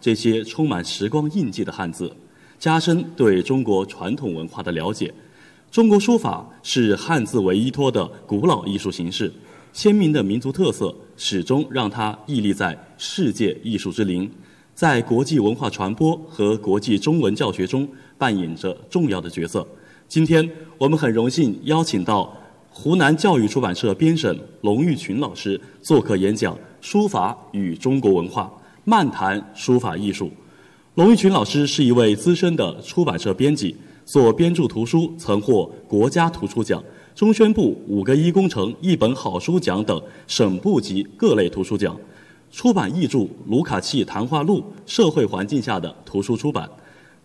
这些充满时光印记的汉字，加深对中国传统文化的了解。中国书法是汉字为依托的古老艺术形式，鲜明的民族特色始终让它屹立在世界艺术之林，在国际文化传播和国际中文教学中扮演着重要的角色。今天我们很荣幸邀请到湖南教育出版社编审龙玉群老师做客演讲《书法与中国文化》，漫谈书法艺术。龙玉群老师是一位资深的出版社编辑。所编著图书曾获国家图书奖、中宣部“五个一”工程一本好书奖等省部级各类图书奖，出版译著《卢卡契谈话录：社会环境下的图书出版》。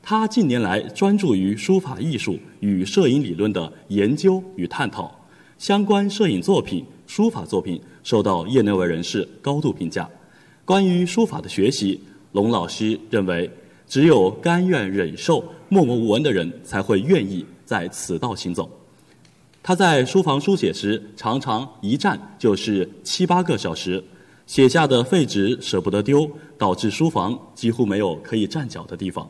他近年来专注于书法艺术与摄影理论的研究与探讨，相关摄影作品、书法作品受到业内外人士高度评价。关于书法的学习，龙老师认为。只有甘愿忍受、默默无闻的人，才会愿意在此道行走。他在书房书写时，常常一站就是七八个小时，写下的废纸舍不得丢，导致书房几乎没有可以站脚的地方。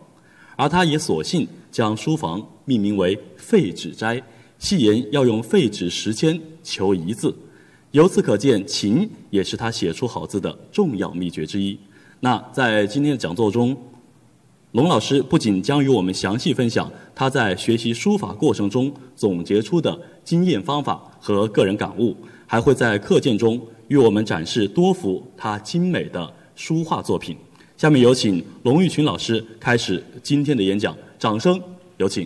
而他也索性将书房命名为“废纸斋”，戏言要用废纸十千求一字。由此可见，勤也是他写出好字的重要秘诀之一。那在今天的讲座中，龙老师不仅将与我们详细分享他在学习书法过程中总结出的经验方法和个人感悟，还会在课件中与我们展示多幅他精美的书画作品。下面有请龙玉群老师开始今天的演讲，掌声有请。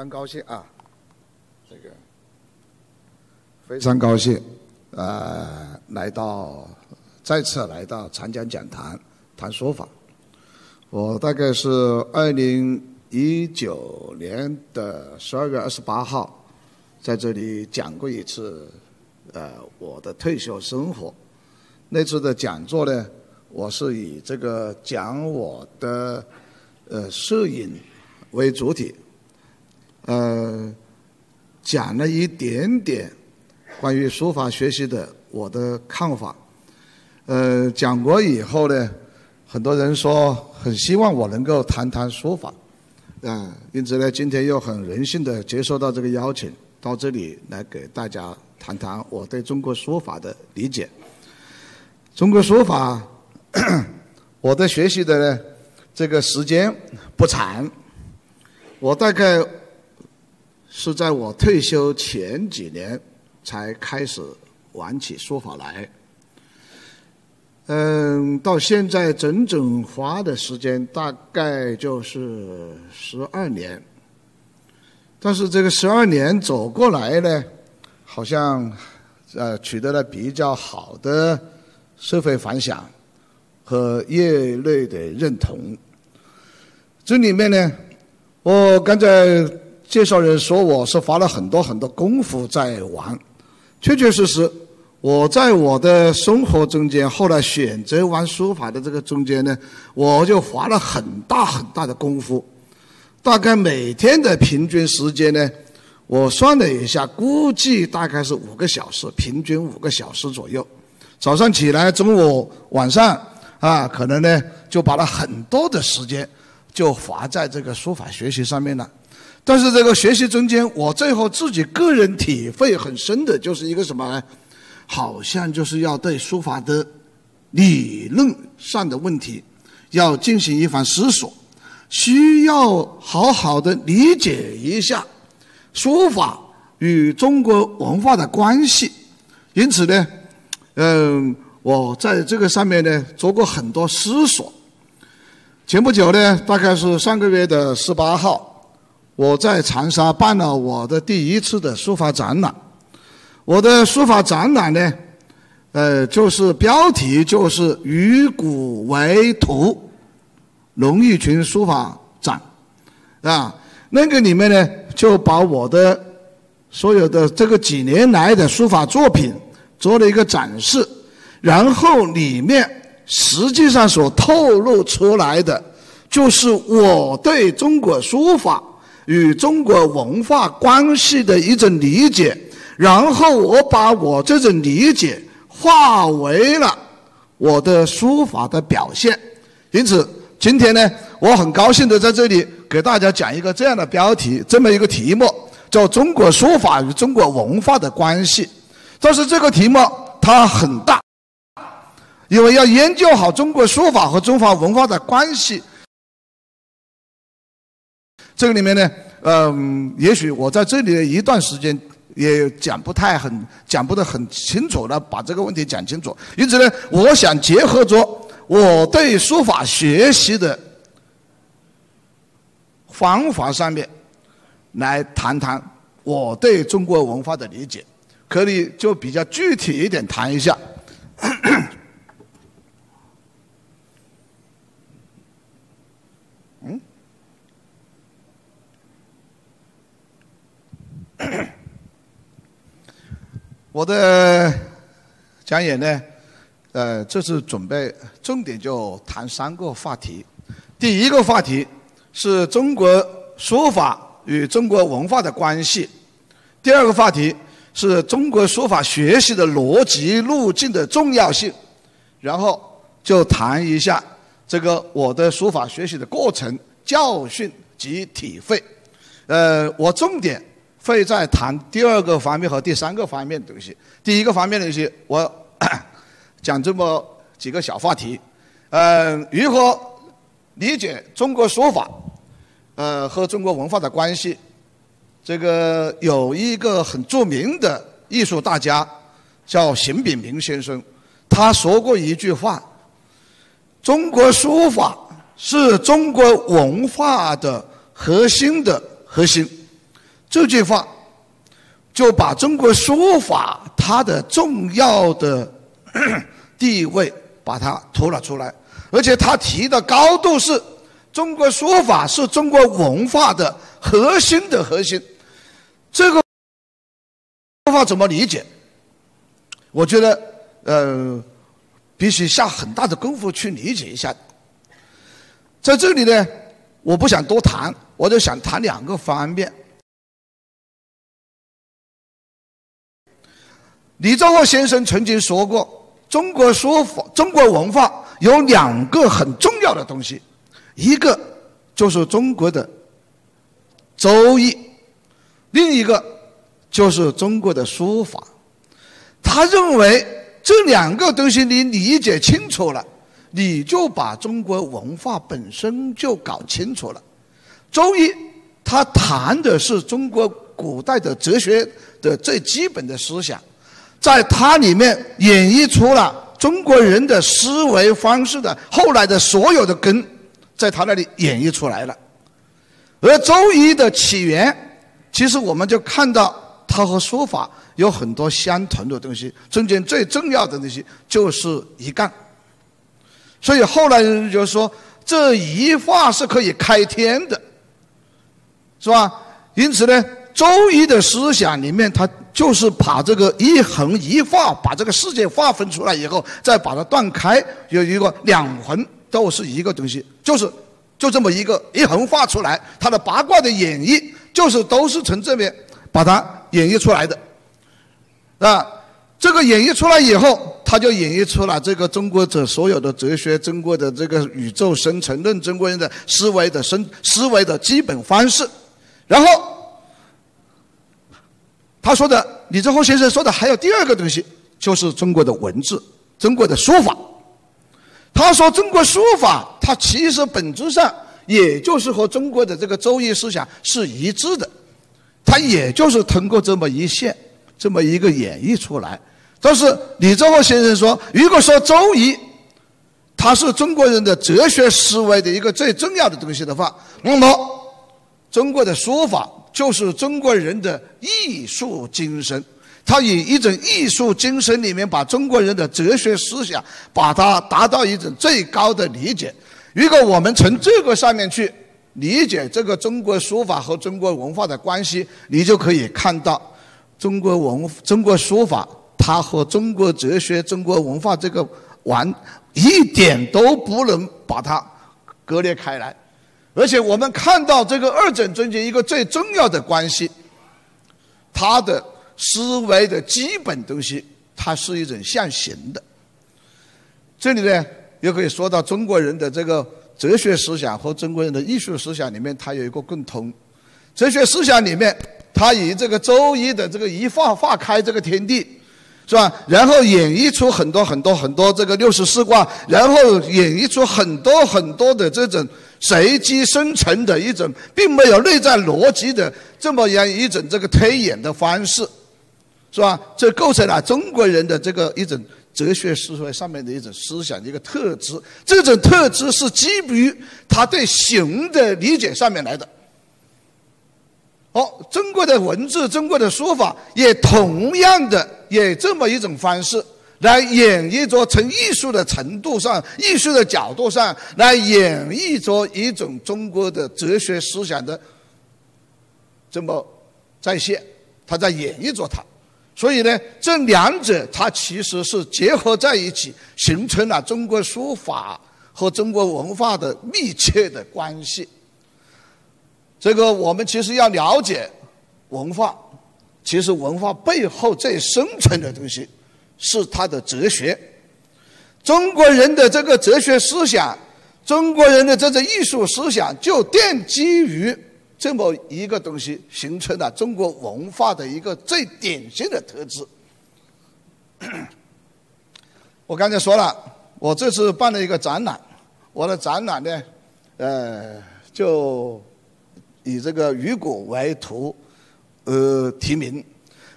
常高兴啊！这个非常高兴，呃，来到再次来到长江讲坛谈说法。我大概是二零一九年的十二月二十八号在这里讲过一次，呃，我的退休生活。那次的讲座呢，我是以这个讲我的呃摄影为主体，呃，讲了一点点。关于书法学习的我的看法，呃，讲过以后呢，很多人说很希望我能够谈谈书法，啊，因此呢，今天又很荣幸的接受到这个邀请，到这里来给大家谈谈我对中国书法的理解。中国书法，我的学习的呢，这个时间不长，我大概是在我退休前几年。才开始玩起书法来，嗯，到现在整整花的时间大概就是十二年，但是这个十二年走过来呢，好像呃取得了比较好的社会反响和业内的认同。这里面呢，我刚才介绍人说我是花了很多很多功夫在玩。确确实实，我在我的生活中间，后来选择玩书法的这个中间呢，我就花了很大很大的功夫。大概每天的平均时间呢，我算了一下，估计大概是五个小时，平均五个小时左右。早上起来，中午、晚上，啊，可能呢就把了很多的时间就花在这个书法学习上面了。但是这个学习中间，我最后自己个人体会很深的，就是一个什么呢？好像就是要对书法的理论上的问题，要进行一番思索，需要好好的理解一下书法与中国文化的关系。因此呢，嗯，我在这个上面呢做过很多思索。前不久呢，大概是上个月的十八号。我在长沙办了我的第一次的书法展览，我的书法展览呢，呃，就是标题就是“与古为图”，龙玉群书法展，啊，那个里面呢，就把我的所有的这个几年来的书法作品做了一个展示，然后里面实际上所透露出来的，就是我对中国书法。与中国文化关系的一种理解，然后我把我这种理解化为了我的书法的表现。因此，今天呢，我很高兴的在这里给大家讲一个这样的标题，这么一个题目，叫“中国书法与中国文化的关系”。但是这个题目它很大，因为要研究好中国书法和中华文化的关系。这个里面呢，嗯，也许我在这里一段时间也讲不太很讲不得很清楚的把这个问题讲清楚。因此呢，我想结合着我对书法学习的方法上面来谈谈我对中国文化的理解，可以就比较具体一点谈一下。我的讲演呢，呃，这次准备重点就谈三个话题。第一个话题是中国书法与中国文化的关系；第二个话题是中国书法学习的逻辑路径的重要性；然后就谈一下这个我的书法学习的过程、教训及体会。呃，我重点。会再谈第二个方面和第三个方面的东西。第一个方面的东西，我 讲这么几个小话题。嗯，如何理解中国书法，呃，和中国文化的关系？这个有一个很著名的艺术大家叫邢炳明先生，他说过一句话：“中国书法是中国文化的核心的核心。”这句话就把中国书法它的重要的 地位把它突了出来，而且他提的高度是中国书法是中国文化的核心的核心。这个话怎么理解？我觉得呃，必须下很大的功夫去理解一下。在这里呢，我不想多谈，我就想谈两个方面。李兆和先生曾经说过：“中国书法、中国文化有两个很重要的东西，一个就是中国的《周易》，另一个就是中国的书法。”他认为这两个东西你理解清楚了，你就把中国文化本身就搞清楚了。《周易》它谈的是中国古代的哲学的最基本的思想。在它里面演绎出了中国人的思维方式的后来的所有的根，在他那里演绎出来了。而周易的起源，其实我们就看到它和书法有很多相同的东西，中间最重要的东西就是一杠。所以后来人就说，这一画是可以开天的，是吧？因此呢。周易的思想里面，它就是把这个一横一画，把这个世界划分出来以后，再把它断开，有一个两横都是一个东西，就是就这么一个一横画出来，它的八卦的演绎就是都是从这边把它演绎出来的，啊，这个演绎出来以后，它就演绎出了这个中国者所有的哲学，中国的这个宇宙生成论，中国人的思维的生思维的基本方式，然后。他说的李泽厚先生说的还有第二个东西，就是中国的文字，中国的书法。他说中国书法，它其实本质上也就是和中国的这个周易思想是一致的，它也就是通过这么一线，这么一个演绎出来。但是李泽厚先生说，如果说周易，它是中国人的哲学思维的一个最重要的东西的话，那么中国的书法。就是中国人的艺术精神，他以一种艺术精神里面把中国人的哲学思想，把它达到一种最高的理解。如果我们从这个上面去理解这个中国书法和中国文化的关系，你就可以看到中国文中国书法它和中国哲学、中国文化这个完一点都不能把它割裂开来。而且我们看到这个二者中间一个最重要的关系，它的思维的基本东西，它是一种象形的。这里呢，又可以说到中国人的这个哲学思想和中国人的艺术思想里面，它有一个共通。哲学思想里面，它以这个周易的这个一化化开这个天地。是吧？然后演绎出很多很多很多这个六十四卦，然后演绎出很多很多的这种随机生成的一种，并没有内在逻辑的这么样一种这个推演的方式，是吧？这构成了中国人的这个一种哲学思维上面的一种思想的一个特质。这种特质是基于他对形的理解上面来的。哦，中国的文字，中国的书法，也同样的也这么一种方式来演绎着从艺术的程度上、艺术的角度上来演绎着一种中国的哲学思想的这么再现，他在演绎着它。所以呢，这两者它其实是结合在一起，形成了中国书法和中国文化的密切的关系。这个我们其实要了解文化，其实文化背后最深层的东西是他的哲学。中国人的这个哲学思想，中国人的这种艺术思想，就奠基于这么一个东西，形成了中国文化的一个最典型的特质。我刚才说了，我这次办了一个展览，我的展览呢，呃，就。以这个雨果为图，呃，题名。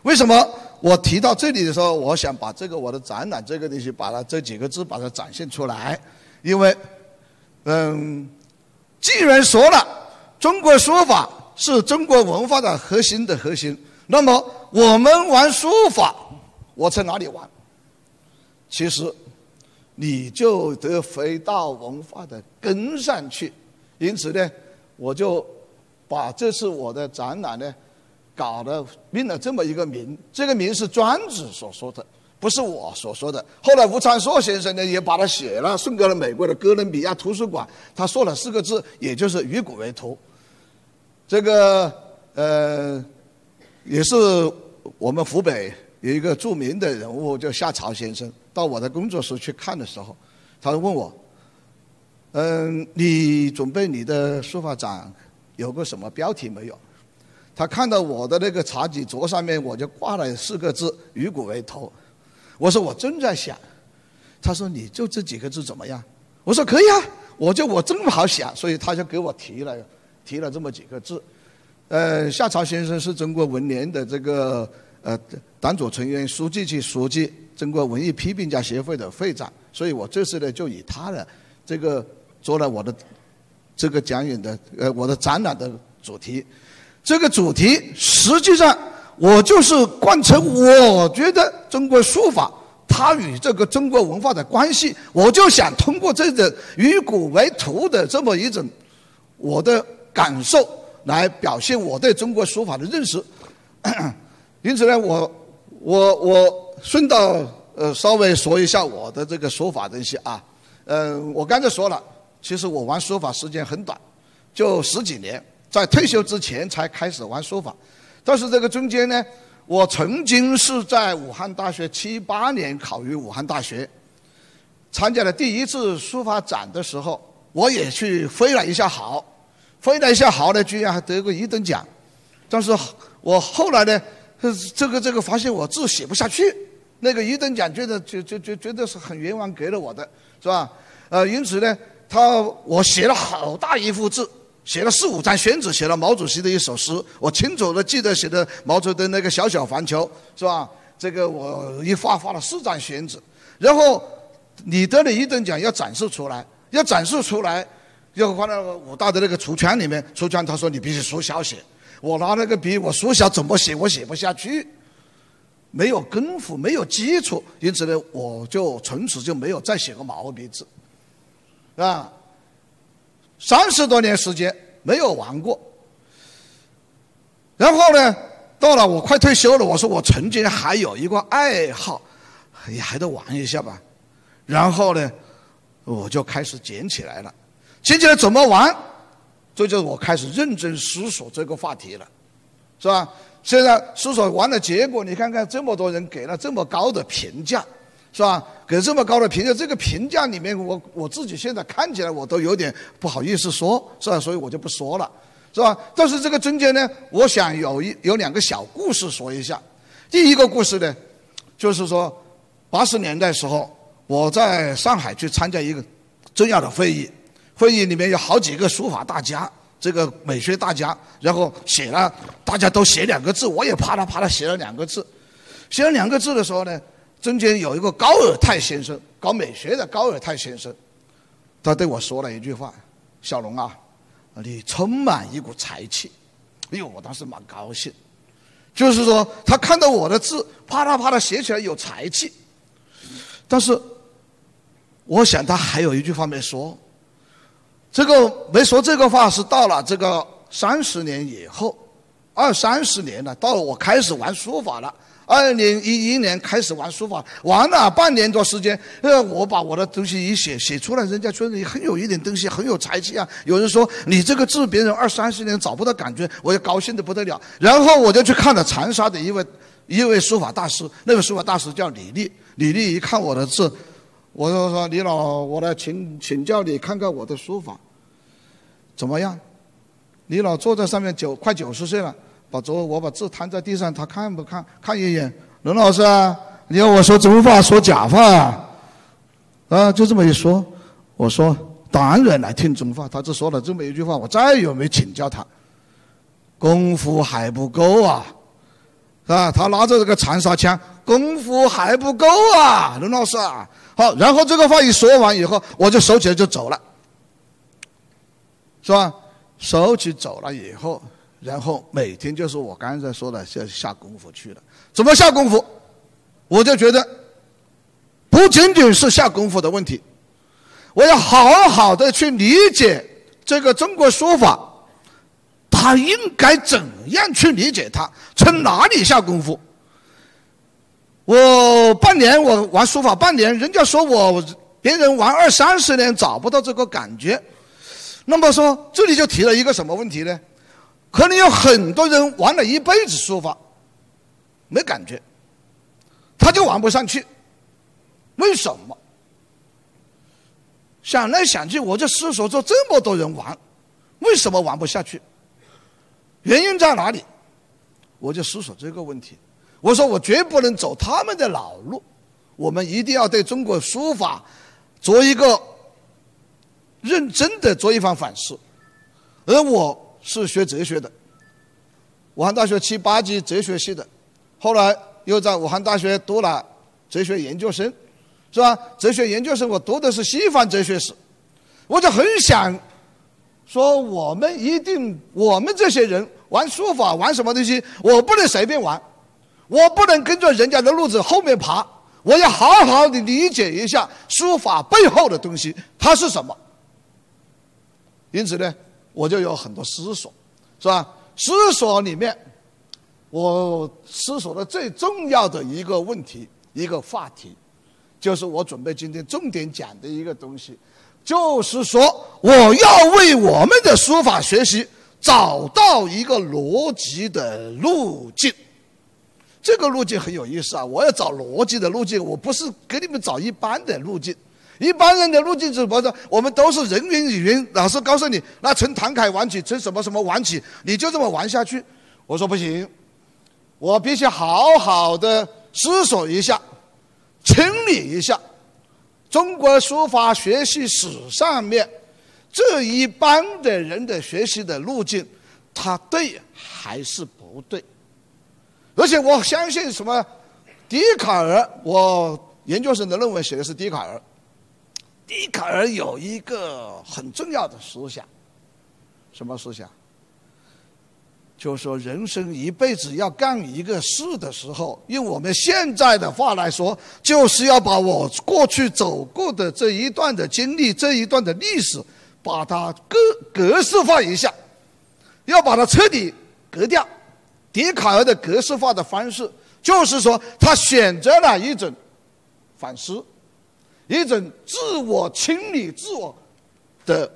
为什么我提到这里的时候，我想把这个我的展览这个东西，把它这几个字把它展现出来？因为，嗯，既然说了中国书法是中国文化的核心的核心，那么我们玩书法，我在哪里玩？其实，你就得回到文化的根上去。因此呢，我就。把这次我的展览呢，搞的命了这么一个名，这个名是庄子所说的，不是我所说的。后来吴昌硕先生呢也把它写了，送给了美国的哥伦比亚图书馆。他说了四个字，也就是“与古为图”。这个呃，也是我们湖北有一个著名的人物叫夏朝先生，到我的工作室去看的时候，他问我：“嗯，你准备你的书法展？”有个什么标题没有？他看到我的那个茶几桌上面，我就挂了四个字“与古为头”。我说我正在想。他说你就这几个字怎么样？我说可以啊，我就我正好想，所以他就给我提了提了这么几个字。呃，夏朝先生是中国文联的这个呃党组成员、书记及书记，中国文艺批评家协会的会长，所以我这次呢就以他的这个做了我的。这个讲演的呃，我的展览的主题，这个主题实际上我就是贯彻我觉得中国书法它与这个中国文化的关系，我就想通过这个以古为图的这么一种我的感受来表现我对中国书法的认识。因此呢，我我我顺道呃稍微说一下我的这个书法东西啊，嗯，我刚才说了。其实我玩书法时间很短，就十几年，在退休之前才开始玩书法。但是这个中间呢，我曾经是在武汉大学七八年考入武汉大学，参加了第一次书法展的时候，我也去飞了一下好，飞了一下好呢，居然还得过一等奖。但是我后来呢，这个这个发现我字写不下去，那个一等奖觉得就就就觉得是很冤枉给了我的，是吧？呃，因此呢。他我写了好大一幅字，写了四五张宣纸，写了毛主席的一首诗。我清楚的记得写的毛泽东那个小小环球，是吧？这个我一画画了四张宣纸。然后你得了一等奖，要展示出来，要展示出来，要放到武大的那个橱窗里面。橱窗他说你必须缩小写。我拿那个笔，我缩小怎么写？我写不下去，没有功夫，没有基础，因此呢，我就从此就没有再写过毛笔字。啊，三十多年时间没有玩过，然后呢，到了我快退休了，我说我曾经还有一个爱好，也还得玩一下吧。然后呢，我就开始捡起来了。捡起来怎么玩？这就是我开始认真思索这个话题了，是吧？现在思索完了，结果你看看，这么多人给了这么高的评价，是吧？给这么高的评价，这个评价里面，我我自己现在看起来我都有点不好意思说，是吧？所以我就不说了，是吧？但是这个中间呢，我想有一有两个小故事说一下。第一个故事呢，就是说八十年代时候，我在上海去参加一个重要的会议。会议里面有好几个书法大家，这个美学大家，然后写了，大家都写两个字，我也啪啦啪啦写了两个字。写了两个字的时候呢，中间有一个高尔泰先生，搞美学的高尔泰先生，他对我说了一句话：“小龙啊，你充满一股才气。”哎呦，我当时蛮高兴，就是说他看到我的字啪啦啪啦写起来有才气，但是我想他还有一句话没说。这个没说这个话是到了这个三十年以后，二三十年了，到了我开始玩书法了。二零一一年开始玩书法，玩了半年多时间，呃，我把我的东西一写写出来，人家觉得你很有一点东西，很有才气啊。有人说你这个字别人二三十年找不到感觉，我就高兴的不得了。然后我就去看了长沙的一位一位书法大师，那位书法大师叫李立。李立一看我的字。我就说李老，我来请请教你看看我的书法怎么样？李老坐在上面九快九十岁了，把桌我把字摊在地上，他看不看？看一眼，龙老师啊，你要我说真话说假话？啊，就这么一说，我说当然来听真话。他只说了这么一句话，我再也没请教他，功夫还不够啊，是吧？他拿着这个长沙腔，功夫还不够啊，龙老师啊。好，然后这个话一说完以后，我就收起来就走了，是吧？收起走了以后，然后每天就是我刚才说的，要下功夫去了。怎么下功夫？我就觉得，不仅仅是下功夫的问题，我要好好的去理解这个中国书法，他应该怎样去理解它，从哪里下功夫。我半年我玩书法半年，人家说我别人玩二三十年找不到这个感觉，那么说这里就提了一个什么问题呢？可能有很多人玩了一辈子书法，没感觉，他就玩不上去，为什么？想来想去，我就思索说这么多人玩，为什么玩不下去？原因在哪里？我就思索这个问题。我说我绝不能走他们的老路，我们一定要对中国书法做一个认真的做一番反思。而我是学哲学的，武汉大学七八级哲学系的，后来又在武汉大学读了哲学研究生，是吧？哲学研究生我读的是西方哲学史，我就很想说，我们一定，我们这些人玩书法玩什么东西，我不能随便玩。我不能跟着人家的路子后面爬，我要好好的理解一下书法背后的东西，它是什么。因此呢，我就有很多思索，是吧？思索里面，我思索的最重要的一个问题，一个话题，就是我准备今天重点讲的一个东西，就是说，我要为我们的书法学习找到一个逻辑的路径。这个路径很有意思啊！我要找逻辑的路径，我不是给你们找一般的路径。一般人的路径是不是？我们都是人云亦云，老师告诉你，那从唐楷玩起，从什么什么玩起，你就这么玩下去。我说不行，我必须好好的思索一下，清理一下中国书法学习史上面这一般的人的学习的路径，它对还是不对？而且我相信什么？笛卡尔，我研究生的论文写的是笛卡尔。笛卡尔有一个很重要的思想，什么思想？就是说，人生一辈子要干一个事的时候，用我们现在的话来说，就是要把我过去走过的这一段的经历、这一段的历史，把它格格式化一下，要把它彻底格掉。笛卡尔的格式化的方式，就是说，他选择了一种反思，一种自我清理自我的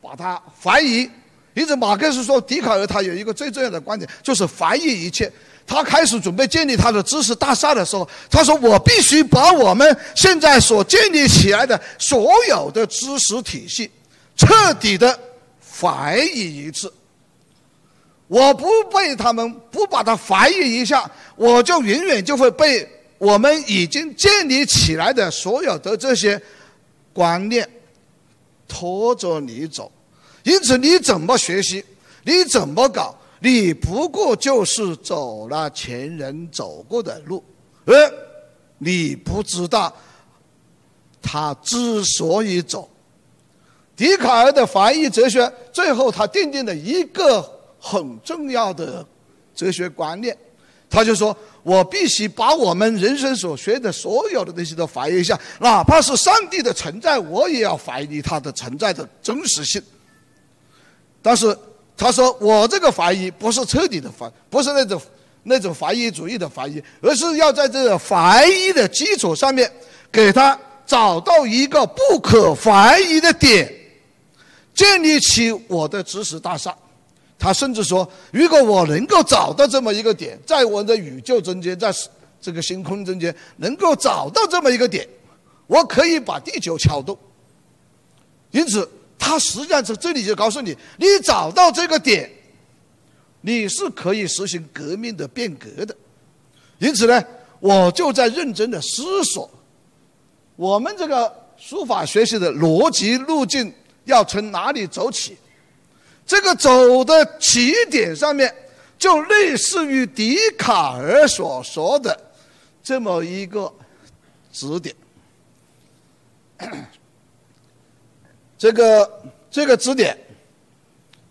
把它怀疑。因此，马克思说，笛卡尔他有一个最重要的观点，就是怀疑一切。他开始准备建立他的知识大厦的时候，他说：“我必须把我们现在所建立起来的所有的知识体系彻底的怀疑一次。我不被他们不把它怀疑一下，我就永远就会被我们已经建立起来的所有的这些观念拖着你走。”因此，你怎么学习，你怎么搞，你不过就是走了前人走过的路，而你不知道他之所以走。笛卡尔的怀疑哲学，最后他奠定了一个很重要的哲学观念，他就说：我必须把我们人生所学的所有的东西都怀疑一下，哪怕是上帝的存在，我也要怀疑它的存在的真实性。但是他说：“我这个怀疑不是彻底的怀，不是那种那种怀疑主义的怀疑，而是要在这个怀疑的基础上面，给他找到一个不可怀疑的点，建立起我的知识大厦。”他甚至说：“如果我能够找到这么一个点，在我的宇宙中间，在这个星空中间，能够找到这么一个点，我可以把地球撬动。”因此。他实际上是这里就告诉你，你找到这个点，你是可以实行革命的变革的。因此呢，我就在认真的思索，我们这个书法学习的逻辑路径要从哪里走起？这个走的起点上面，就类似于笛卡尔所说的这么一个指点。这个这个支点，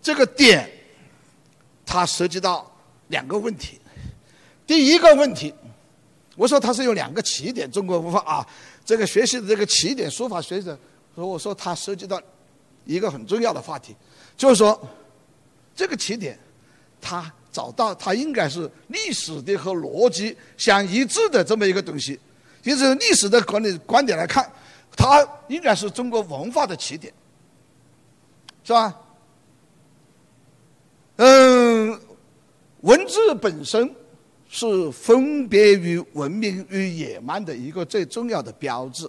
这个点，它涉及到两个问题。第一个问题，我说它是有两个起点，中国文化啊，这个学习的这个起点，书法学者，说我说它涉及到一个很重要的话题，就是说这个起点，他找到它应该是历史的和逻辑相一致的这么一个东西。因此历史的观点观点来看，它应该是中国文化的起点。是吧？嗯，文字本身是分别于文明与野蛮的一个最重要的标志。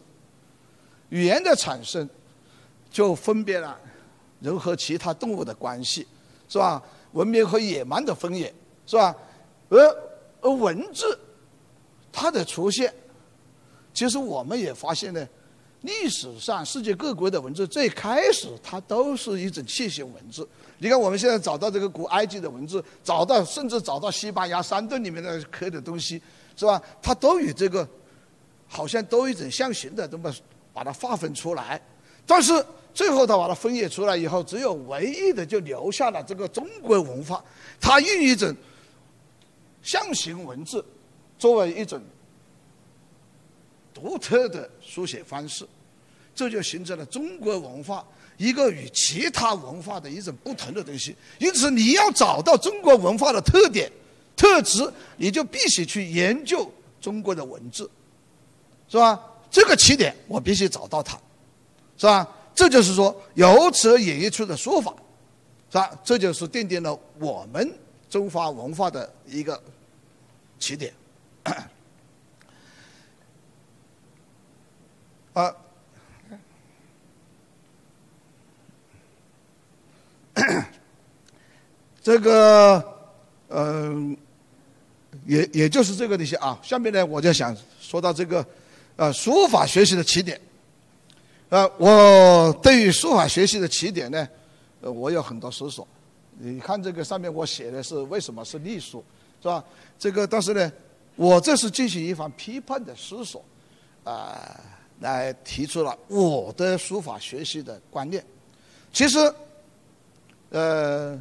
语言的产生，就分别了人和其他动物的关系，是吧？文明和野蛮的分野，是吧？而而文字，它的出现，其实我们也发现呢。历史上世界各国的文字最开始它都是一种楔形文字。你看我们现在找到这个古埃及的文字，找到甚至找到西班牙山洞里面的刻的东西，是吧？它都与这个好像都一种象形的这么把它划分出来。但是最后他把它分野出来以后，只有唯一的就留下了这个中国文化，它用一种象形文字作为一种。独特的书写方式，这就形成了中国文化一个与其他文化的一种不同的东西。因此，你要找到中国文化的特点、特质，你就必须去研究中国的文字，是吧？这个起点我必须找到它，是吧？这就是说，由此演绎出的书法，是吧？这就是奠定了我们中华文化的一个起点。啊，这个，嗯，也也就是这个东西啊。下面呢，我就想说到这个，呃，书法学习的起点。呃，我对于书法学习的起点呢，呃，我有很多思索。你看这个上面我写的是为什么是隶书，是吧？这个但是呢，我这是进行一番批判的思索，啊。来提出了我的书法学习的观念。其实，呃，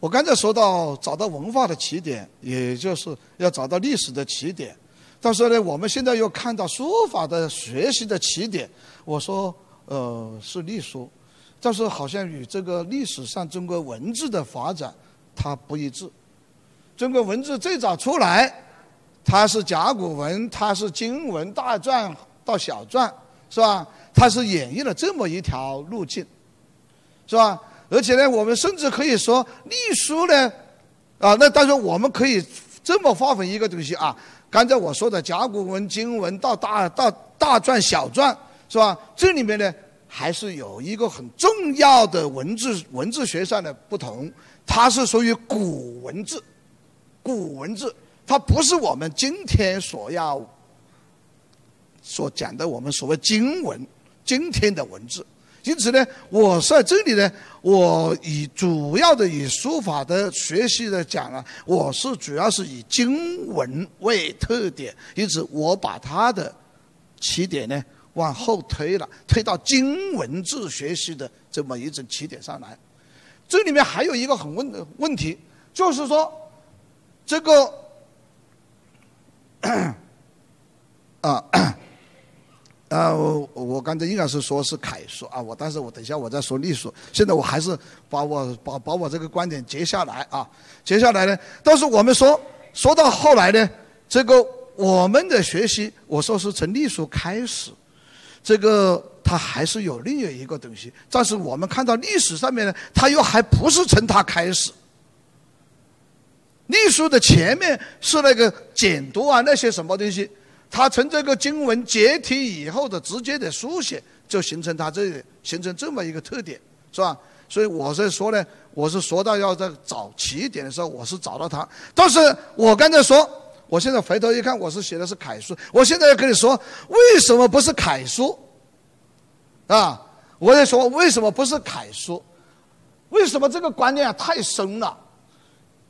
我刚才说到找到文化的起点，也就是要找到历史的起点。但是呢，我们现在又看到书法的学习的起点，我说呃是隶书，但是好像与这个历史上中国文字的发展它不一致。中国文字最早出来。它是甲骨文，它是经文大篆到小篆，是吧？它是演绎了这么一条路径，是吧？而且呢，我们甚至可以说隶书呢，啊，那当然我们可以这么划分一个东西啊。刚才我说的甲骨文、经文到大到大篆、小篆，是吧？这里面呢，还是有一个很重要的文字文字学上的不同，它是属于古文字，古文字，它不是我们今天所要所讲的我们所谓经文，今天的文字。因此呢，我在这里呢，我以主要的以书法的学习来讲啊，我是主要是以经文为特点，因此我把它的起点呢往后推了，推到经文字学习的这么一种起点上来。这里面还有一个很问的问题，就是说这个 啊。啊，我我刚才应该是说是楷书啊，我但是我等一下我再说隶书。现在我还是把我把把我这个观点接下来啊，接下来呢，但是我们说说到后来呢，这个我们的学习，我说是从隶书开始，这个它还是有另外一个东西，但是我们看到历史上面呢，它又还不是从它开始。隶书的前面是那个简牍啊，那些什么东西。它从这个经文解体以后的直接的书写，就形成它这形成这么一个特点，是吧？所以我是说呢，我是说到要在找起点的时候，我是找到它。但是我刚才说，我现在回头一看，我是写的是楷书。我现在要跟你说，为什么不是楷书？啊，我在说为什么不是楷书？为什么这个观念太深了？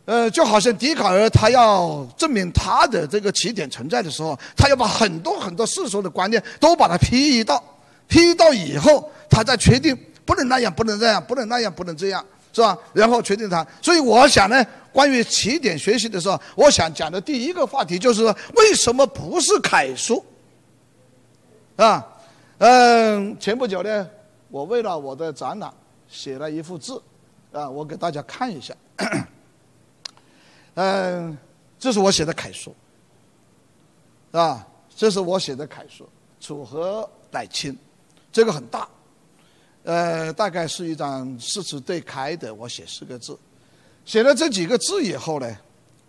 呃，就好像笛卡尔他要证明他的这个起点存在的时候，他要把很多很多世俗的观念都把它批到，批到以后，他再确定不能那样，不能这样，不能那样，不能这样，是吧？然后确定它。所以我想呢，关于起点学习的时候，我想讲的第一个话题就是说，为什么不是楷书？啊，嗯，前不久呢，我为了我的展览写了一幅字，啊，我给大家看一下。嗯，这是我写的楷书，啊，这是我写的楷书，楚河乃清，这个很大，呃，大概是一张四尺对开的，我写四个字，写了这几个字以后呢，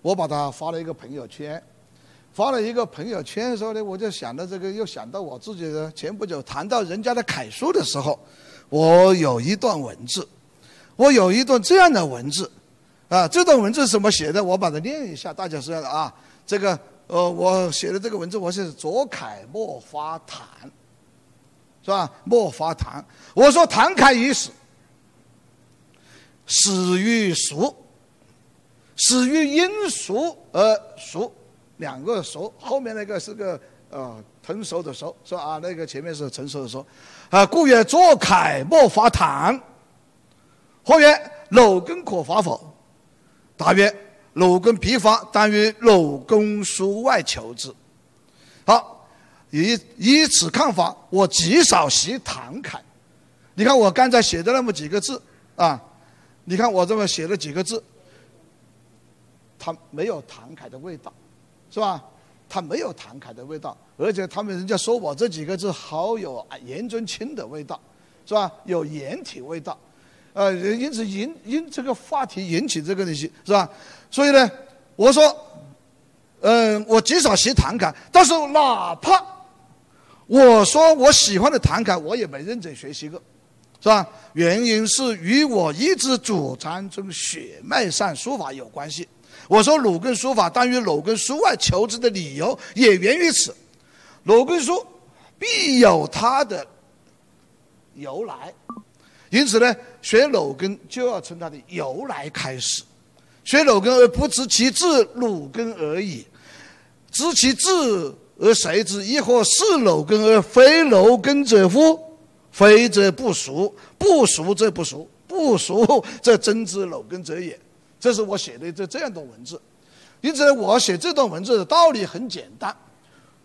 我把它发了一个朋友圈，发了一个朋友圈的时候呢，我就想到这个，又想到我自己的前不久谈到人家的楷书的时候，我有一段文字，我有一段这样的文字。啊，这段文字是怎么写的？我把它念一下，大家知道的啊。这个，呃，我写的这个文字，我是左楷莫发谈，是吧？莫发谈。我说唐楷已死，始于熟，始于因熟而熟，两个熟，后面那个是个呃成熟的熟，是吧？啊，那个前面是成熟的熟，啊，故曰左楷莫发谈。或曰楼根可发否？答曰：鲁根笔法，但于鲁公书外求之。好，以以此看法，我极少习唐楷。你看我刚才写的那么几个字啊，你看我这么写了几个字，它没有唐楷的味道，是吧？它没有唐楷的味道，而且他们人家说我这几个字好有颜真卿的味道，是吧？有颜体味道。呃，因此引因这个话题引起这个东西是吧？所以呢，我说，嗯，我极少写唐楷，但是哪怕我说我喜欢的唐楷，我也没认真学习过，是吧？原因是与我一直主张从血脉上书法有关系。我说鲁根书法，但于鲁根书外求之的理由也源于此。鲁根书必有它的由来。因此呢，学鲁根就要从它的由来开始，学鲁根而不知其字鲁根而已，知其字而谁之？亦或是鲁根而非鲁根者乎？非则不熟，不熟则不熟，不熟则真知鲁根者也。这是我写的这这样的文字。因此呢，我写这段文字的道理很简单，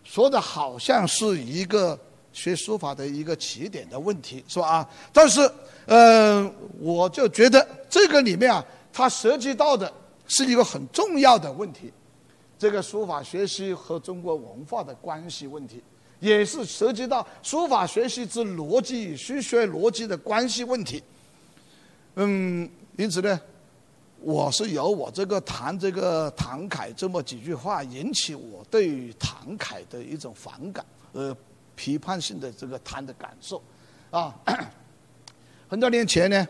说的好像是一个学书法的一个起点的问题，是吧？啊，但是。嗯，我就觉得这个里面啊，它涉及到的是一个很重要的问题，这个书法学习和中国文化的关系问题。也是涉及到书法学习之逻辑与数学逻辑的关系问题。嗯，因此呢，我是由我这个谈这个唐楷这么几句话引起我对于唐楷的一种反感，呃，批判性的这个谈的感受，啊，很多年前呢，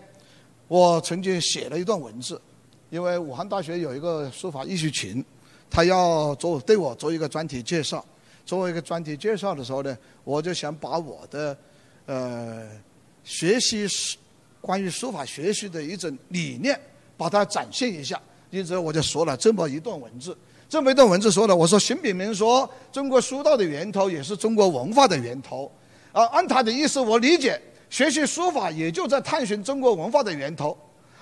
我曾经写了一段文字，因为武汉大学有一个书法艺术群，他要做对我做一个专题介绍，做一个专题介绍的时候呢，我就想把我的呃学习书关于书法学习的一种理念，把它展现一下。因此，我就说了这么一段文字。这么一段文字说的，我说邢炳明说，中国书道的源头也是中国文化的源头。啊，按他的意思，我理解，学习书法也就在探寻中国文化的源头。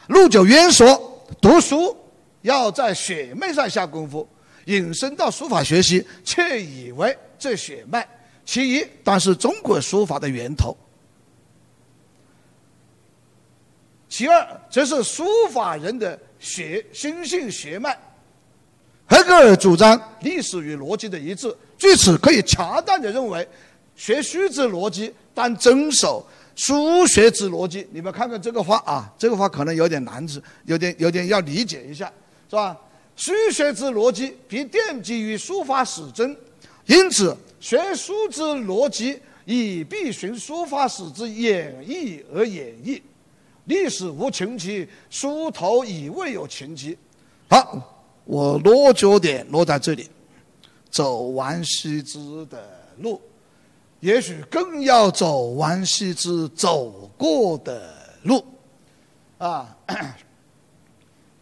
陆九渊说，读书要在血脉上下功夫，引申到书法学习，却以为这血脉其一，但是中国书法的源头。其二，则是书法人的血心性血脉。黑格尔主张历史与逻辑的一致，据此可以恰当的认为，学书之逻辑当遵守书学之逻辑。你们看看这个话啊，这个话可能有点难字，有点有点要理解一下，是吧？书学之逻辑必奠基于书法史真，因此学书之逻辑以必循书法史之演绎而演绎。历史无穷期，书头已未有穷期。好，我落脚点落在这里，走完西之的路，也许更要走王羲之走过的路。啊，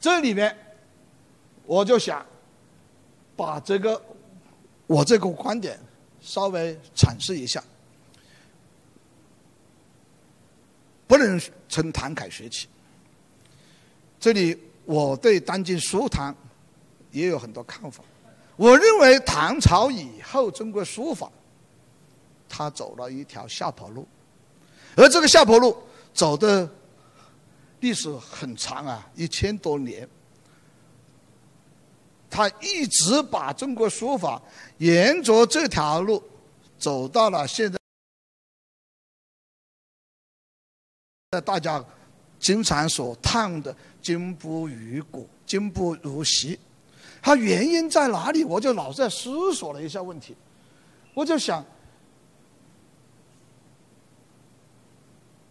这里面我就想把这个我这个观点稍微阐释一下。不能从唐楷学起。这里我对当今书坛也有很多看法。我认为唐朝以后中国书法，他走了一条下坡路，而这个下坡路走的历史很长啊，一千多年。他一直把中国书法沿着这条路走到了现在。大家经常所叹的“今不如古，今不如昔”，它原因在哪里？我就老在思索了一下问题，我就想，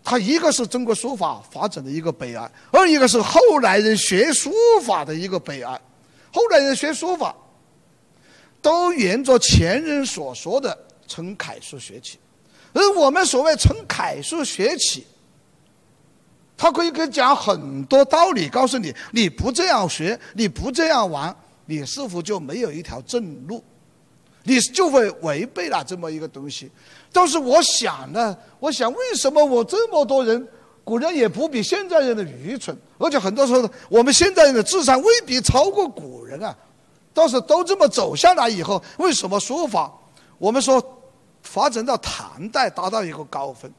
它一个是中国书法发展的一个悲哀，二一个是后来人学书法的一个悲哀。后来人学书法，都沿着前人所说的从楷书学起，而我们所谓从楷书学起。他可以给讲很多道理，告诉你，你不这样学，你不这样玩，你似乎就没有一条正路，你就会违背了这么一个东西。但是我想呢，我想为什么我这么多人，古人也不比现在人的愚蠢，而且很多时候我们现在人的智商未必超过古人啊。但是都这么走下来以后，为什么书法我们说发展到唐代达到一个高峰？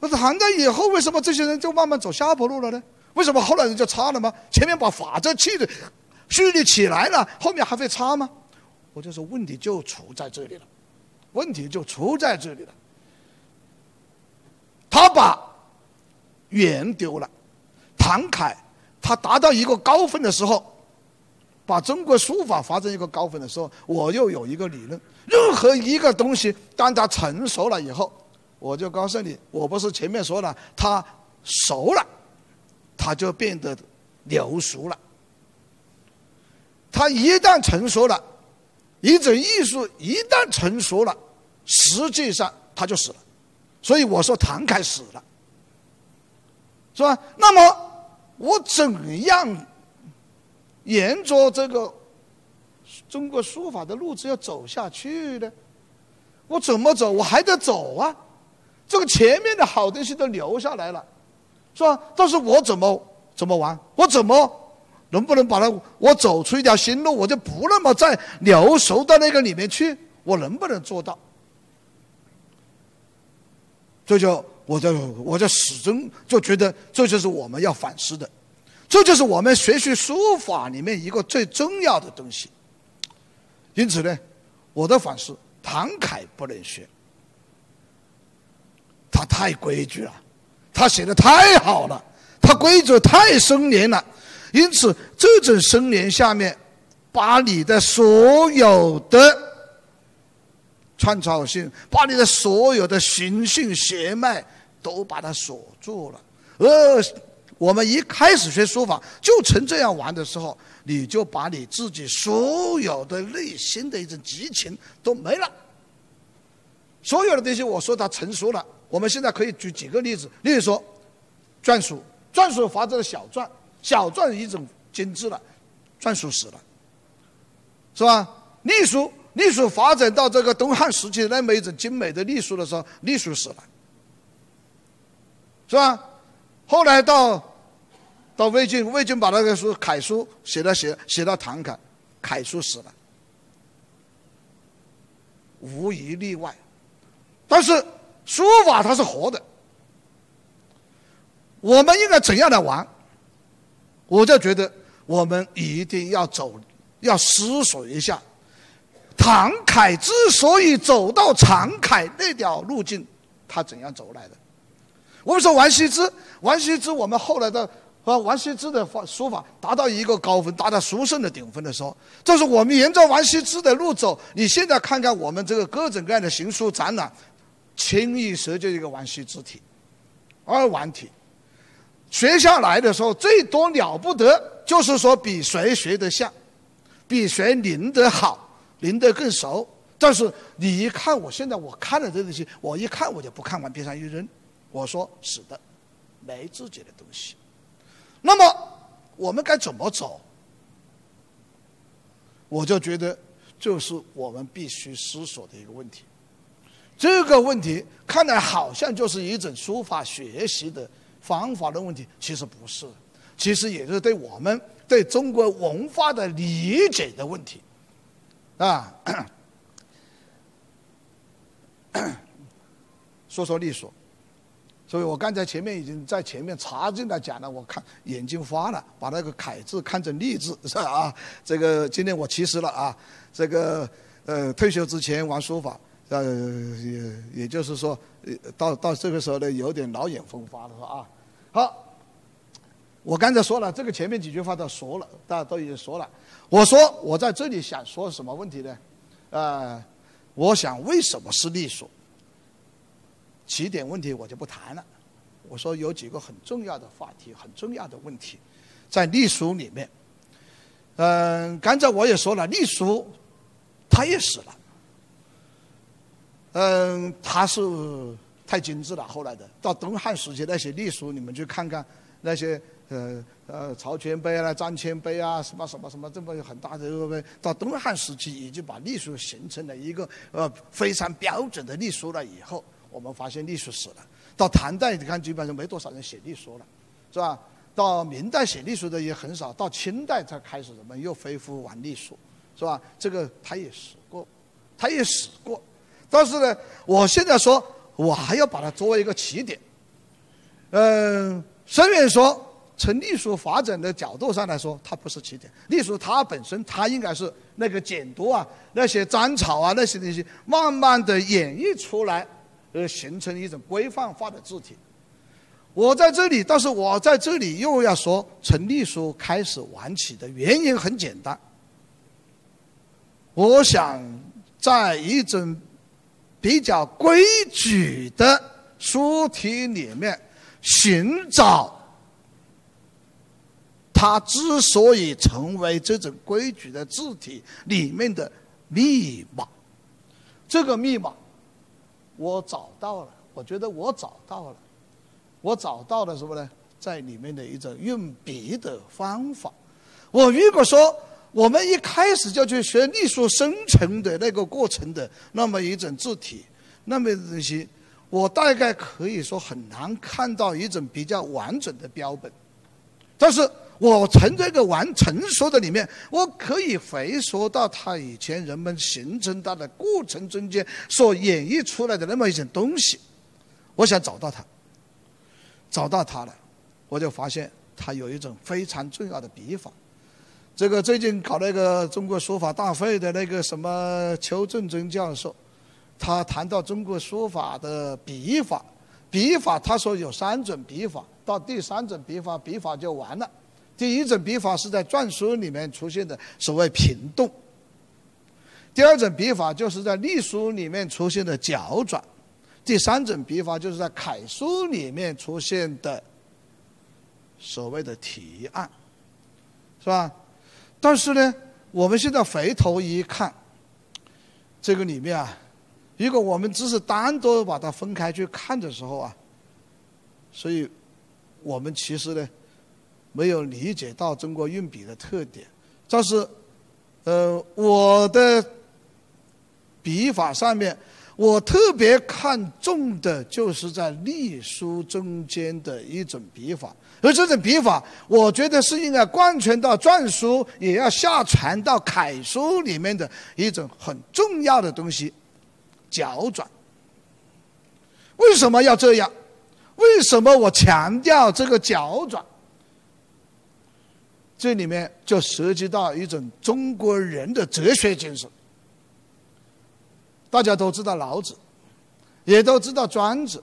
那唐代以后，为什么这些人就慢慢走下坡路了呢？为什么后来人就差了吗？前面把法则气的树立起来了，后面还会差吗？我就说问题就出在这里了，问题就出在这里了。他把圆丢了，唐楷他达到一个高峰的时候，把中国书法发展一个高峰的时候，我又有一个理论：任何一个东西，当它成熟了以后。我就告诉你，我不是前面说了，它熟了，它就变得流俗了。它一旦成熟了，一种艺术一旦成熟了，实际上它就死了。所以我说唐楷死了，是吧？那么我怎样沿着这个中国书法的路子要走下去呢？我怎么走？我还得走啊！这个前面的好东西都留下来了，是吧？但是我怎么怎么玩？我怎么能不能把它？我走出一条新路，我就不那么在流熟到那个里面去？我能不能做到？这就我就我就始终就觉得这就是我们要反思的，这就是我们学习书法里面一个最重要的东西。因此呢，我的反思，唐楷不能学，他太规矩了，他写的太好了，他规则太森严了，因此这种森严下面，把你的所有的创造性，把你的所有的循性血脉都把它锁住了，而我们一开始学书法就成这样玩的时候。你就把你自己所有的内心的一种激情都没了，所有的东西我说它成熟了。我们现在可以举几个例子，例如说，篆书，篆书发展的小篆，小篆一种精致了，篆书死了，是吧？隶书，隶书发展到这个东汉时期那么一种精美的隶书的时候，隶书死了，是吧？后来到。到魏晋，魏晋把那个书楷书写到写写到唐楷，楷书死了，无一例外。但是书法它是活的，我们应该怎样来玩？我就觉得我们一定要走，要思索一下，唐楷之所以走到长楷那条路径，他怎样走来的？我们说王羲之，王羲之，我们后来的。和王羲之的法书法达到一个高分，达到书圣的顶峰的时候，这是我们沿着王羲之的路走。你现在看看我们这个各种各样的行书展览，清一色就一个王羲之体，二王体。学下来的时候，最多了不得，就是说比谁学得像，比谁临得好，临得更熟。但是你一看，我现在我看了这东西，我一看我就不看完，边上一扔，我说是的，没自己的东西。那么我们该怎么走？我就觉得，就是我们必须思索的一个问题。这个问题看来好像就是一种书法学习的方法的问题，其实不是，其实也是对我们对中国文化的理解的问题，啊。说说隶书。所以我刚才前面已经在前面插进来讲了，我看眼睛花了，把那个楷字看成隶字是吧？啊，这个今天我其实了啊，这个呃退休之前玩书法，呃也也就是说，到到这个时候呢，有点老眼风花了是吧？啊，好，我刚才说了，这个前面几句话都说了，大家都已经说了。我说我在这里想说什么问题呢？呃，我想为什么是隶书？起点问题我就不谈了，我说有几个很重要的话题，很重要的问题，在隶书里面，嗯，刚才我也说了，隶书他也死了，嗯，他是太精致了。后来的到东汉时期那些隶书，你们去看看那些呃呃曹全碑啊、张骞碑啊，什么什么什么这么很大的碑，到东汉时期已经把隶书形成了一个呃非常标准的隶书了以后。我们发现隶书死了，到唐代你看基本上没多少人写隶书了，是吧？到明代写隶书的也很少，到清代才开始人们又恢复玩隶书，是吧？这个他也死过，他也死过，但是呢，我现在说我还要把它作为一个起点。嗯，虽然说从隶书发展的角度上来说，它不是起点，隶书它本身它应该是那个简牍啊，那些章草啊那些东西，慢慢的演绎出来。而形成一种规范化的字体。我在这里，但是我在这里又要说，从隶书开始玩起的原因很简单。我想在一种比较规矩的书体里面寻找它之所以成为这种规矩的字体里面的密码。这个密码。我找到了，我觉得我找到了，我找到了什么呢？在里面的一种用笔的方法。我如果说我们一开始就去学隶书生成的那个过程的那么一种字体，那么东西，我大概可以说很难看到一种比较完整的标本。但是。我从这个完成熟的里面，我可以回溯到他以前人们形成它的过程中间所演绎出来的那么一种东西，我想找到它，找到它了，我就发现它有一种非常重要的笔法，这个最近搞那个中国书法大会的那个什么邱正真教授，他谈到中国书法的笔法，笔法他说有三种笔法，到第三种笔法笔法就完了。第一种笔法是在篆书里面出现的所谓平动，第二种笔法就是在隶书里面出现的角转，第三种笔法就是在楷书里面出现的所谓的提案，是吧？但是呢，我们现在回头一看，这个里面啊，如果我们只是单独把它分开去看的时候啊，所以我们其实呢，没有理解到中国运笔的特点。但是，呃，我的笔法上面。我特别看重的就是在隶书中间的一种笔法，而这种笔法，我觉得是应该贯穿到篆书，也要下传到楷书里面的一种很重要的东西——角转。为什么要这样？为什么我强调这个角转？这里面就涉及到一种中国人的哲学精神。大家都知道老子，也都知道庄子。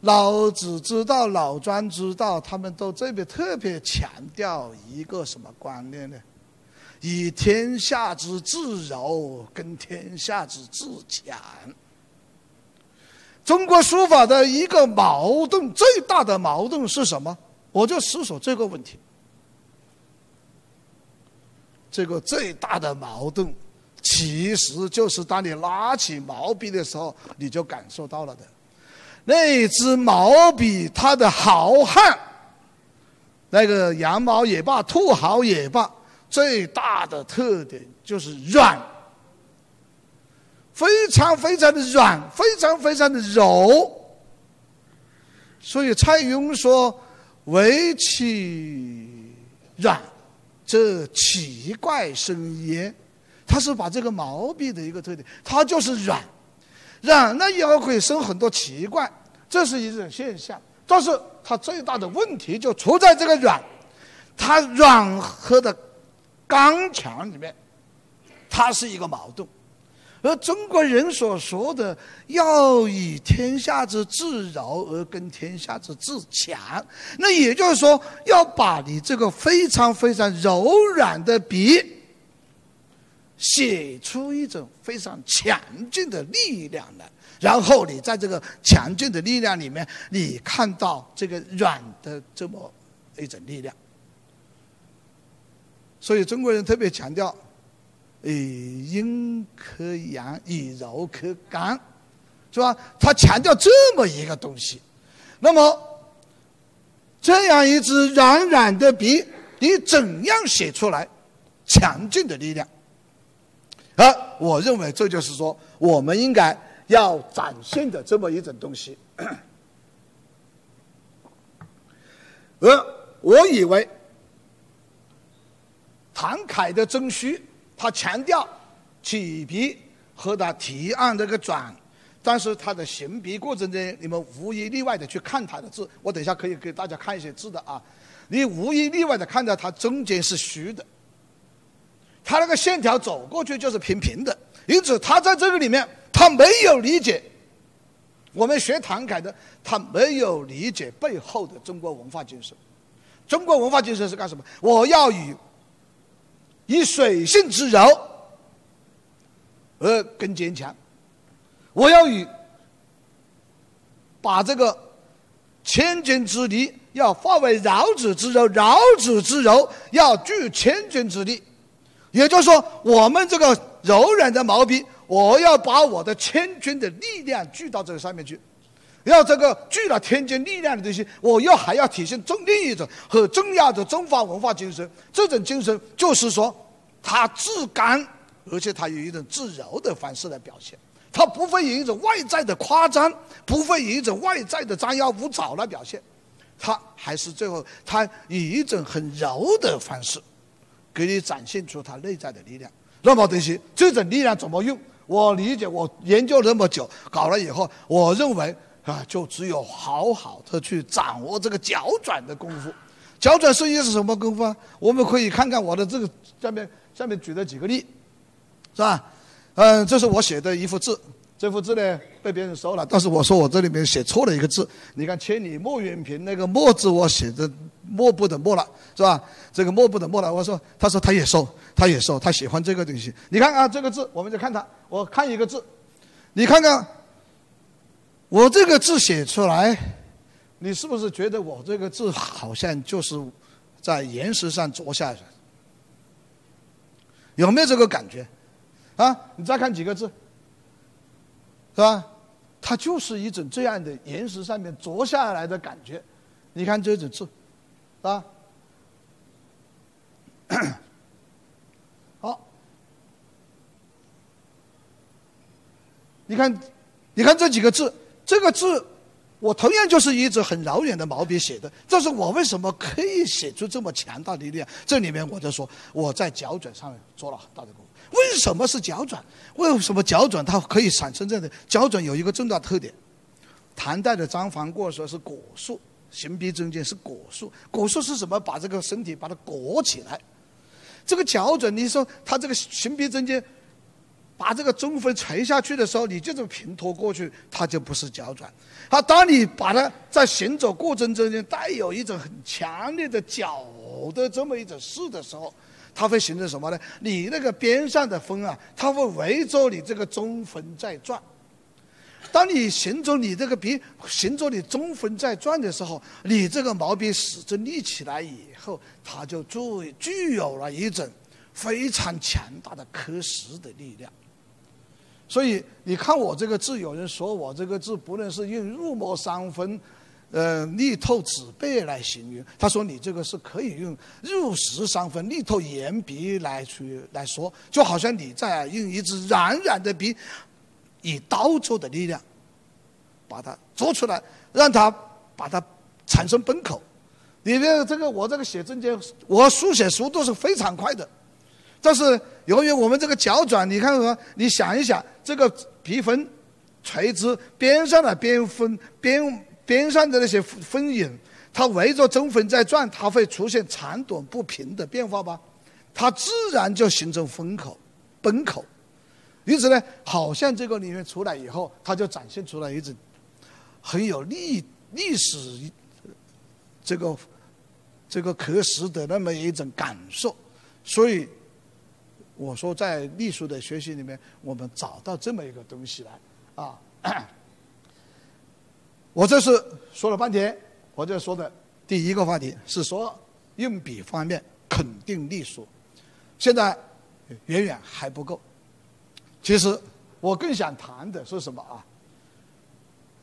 老子知道，老庄知道，他们都这边特别强调一个什么观念呢？以天下之至柔跟天下之至强。中国书法的一个矛盾，最大的矛盾是什么？我就思索这个问题。这个最大的矛盾。其实就是当你拉起毛笔的时候，你就感受到了的。那支毛笔它的豪悍，那个羊毛也罢，兔毫也罢，最大的特点就是软，非常非常的软，非常非常的柔。所以蔡邕说：“唯其软，则奇怪生焉。”他是把这个毛笔的一个特点，它就是软，软了以后可以生很多奇怪，这是一种现象。但是它最大的问题就出在这个软，它软和的刚强里面，它是一个矛盾。而中国人所说的要以天下之至柔而跟天下之至强，那也就是说要把你这个非常非常柔软的笔。写出一种非常强劲的力量来，然后你在这个强劲的力量里面，你看到这个软的这么一种力量。所以中国人特别强调，以阴克阳，以柔克刚，是吧？他强调这么一个东西。那么，这样一支软软的笔，你怎样写出来强劲的力量？而我认为这就是说，我们应该要展现的这么一种东西。而我以为，唐楷的征虚，他强调起笔和他提案这个转，但是他的行笔过程中，你们无一例外的去看他的字，我等一下可以给大家看一些字的啊，你无一例外的看到他中间是虚的。他那个线条走过去就是平平的，因此他在这个里面，他没有理解我们学唐楷的，他没有理解背后的中国文化精神。中国文化精神是干什么？我要以以水性之柔而更坚强，我要以把这个千钧之力要化为绕指之柔，绕指之柔要聚千钧之力。也就是说，我们这个柔软的毛笔，我要把我的千钧的力量聚到这个上面去，要这个聚了天钧力量的东西，我又还要体现中另一种和重要的中华文化精神。这种精神就是说，它至刚，而且它有一种至柔的方式来表现，它不会以一种外在的夸张，不会以一种外在的张牙舞爪来表现，它还是最后，它以一种很柔的方式。给你展现出它内在的力量。那么东西，这种力量怎么用？我理解，我研究那么久，搞了以后，我认为啊，就只有好好的去掌握这个脚转的功夫。脚转设计是什么功夫啊？我们可以看看我的这个下面下面举的几个例，是吧？嗯，这是我写的一幅字，这幅字呢被别人收了，但是我说我这里面写错了一个字。你看“千里墨远平”那个“墨”字我写的墨不的墨了，是吧？这个墨不的墨了。我说，他说他也收，他也收，他喜欢这个东西。你看啊，这个字，我们就看他。我看一个字，你看看我这个字写出来，你是不是觉得我这个字好像就是在岩石上凿下来？有没有这个感觉？啊，你再看几个字，是吧？它就是一种这样的岩石上面凿下来的感觉。你看这种字，是吧？好，你看，你看这几个字，这个字，我同样就是一支很遥远的毛笔写的，但是我为什么可以写出这么强大的力量？这里面我就说，我在脚转上面做了很大的功夫。为什么是脚转？为什么脚转它可以产生这样的？脚转有一个重大特点，唐代的张凡过说是裹束，行笔中间是裹束。裹束是什么？把这个身体把它裹起来。这个脚转，你说它这个行笔中间把这个中分垂下去的时候，你这种平拖过去，它就不是脚转。好，当你把它在行走过程中间带有一种很强烈的脚的这么一种势的时候。它会形成什么呢？你那个边上的风啊，它会围着你这个中分在转。当你行走你这个笔，行走你中分在转的时候，你这个毛笔使劲立起来以后，它就具具有了一种非常强大的刻石的力量。所以你看我这个字，有人说我这个字不论是用入墨三分。呃，力透纸背来形容，他说你这个是可以用入石三分、力透岩壁来去来说，就好像你在用一支软软的笔，以刀做的力量，把它做出来，让它把它产生崩口。里面这个我这个写真间，我书写速度是非常快的，但是由于我们这个脚转，你看什你想一想，这个笔锋垂直边上的边锋边。边上的那些分影，它围着中分在转，它会出现长短不平的变化吧？它自然就形成分口、崩口。因此呢，好像这个里面出来以后，它就展现出来一种很有历历史这个这个刻石的那么一种感受。所以我说，在隶书的学习里面，我们找到这么一个东西来啊。我这是说了半天，我这说的第一个话题是说用笔方面肯定隶书，现在远远还不够。其实我更想谈的是什么啊？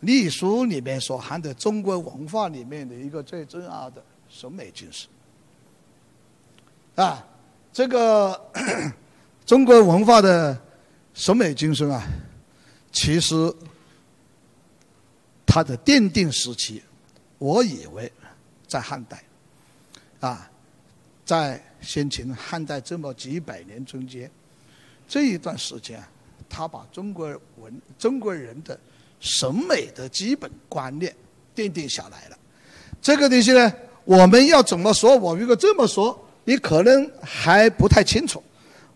隶书里面所含的中国文化里面的一个最重要的审美精神啊，这个中国文化的审美精神啊，其实。它的奠定时期，我以为在汉代，啊，在先秦汉代这么几百年中间，这一段时间啊，他把中国文中国人的审美的基本观念奠定下来了。这个东西呢，我们要怎么说？我如果这么说，你可能还不太清楚。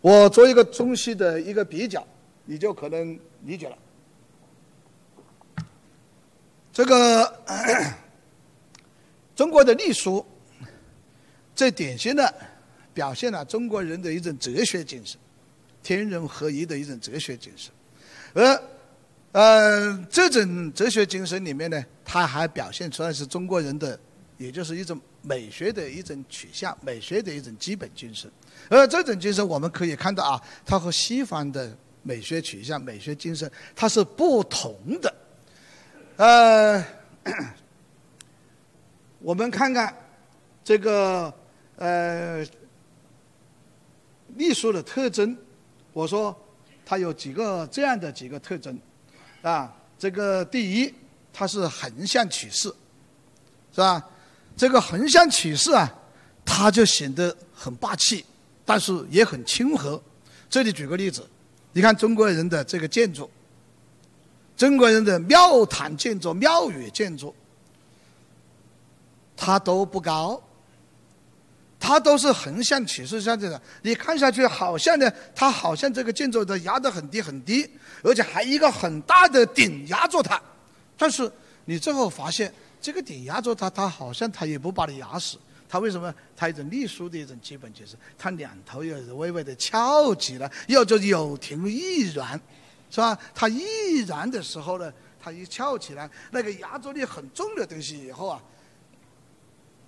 我做一个中西的一个比较，你就可能理解了。这个 中国的隶书，最典型的表现了中国人的一种哲学精神，天人合一的一种哲学精神。而呃，这种哲学精神里面呢，它还表现出来是中国人的，也就是一种美学的一种取向，美学的一种基本精神。而这种精神，我们可以看到啊，它和西方的美学取向、美学精神，它是不同的。呃，我们看看这个呃隶书的特征。我说它有几个这样的几个特征啊。这个第一，它是横向取势，是吧？这个横向取势啊，它就显得很霸气，但是也很亲和。这里举个例子，你看中国人的这个建筑。中国人的庙堂建筑、庙宇建筑，它都不高，它都是横向起势下去的。你看下去，好像呢，它好像这个建筑的压得很低很低，而且还一个很大的顶压住它。但是你最后发现，这个顶压住它，它好像它也不把你压死。它为什么？它一种隶书的一种基本就是，它两头又是微微的翘起来，要就有停易软，是吧？它易软的时候呢，它一翘起来，那个压着力很重的东西以后啊，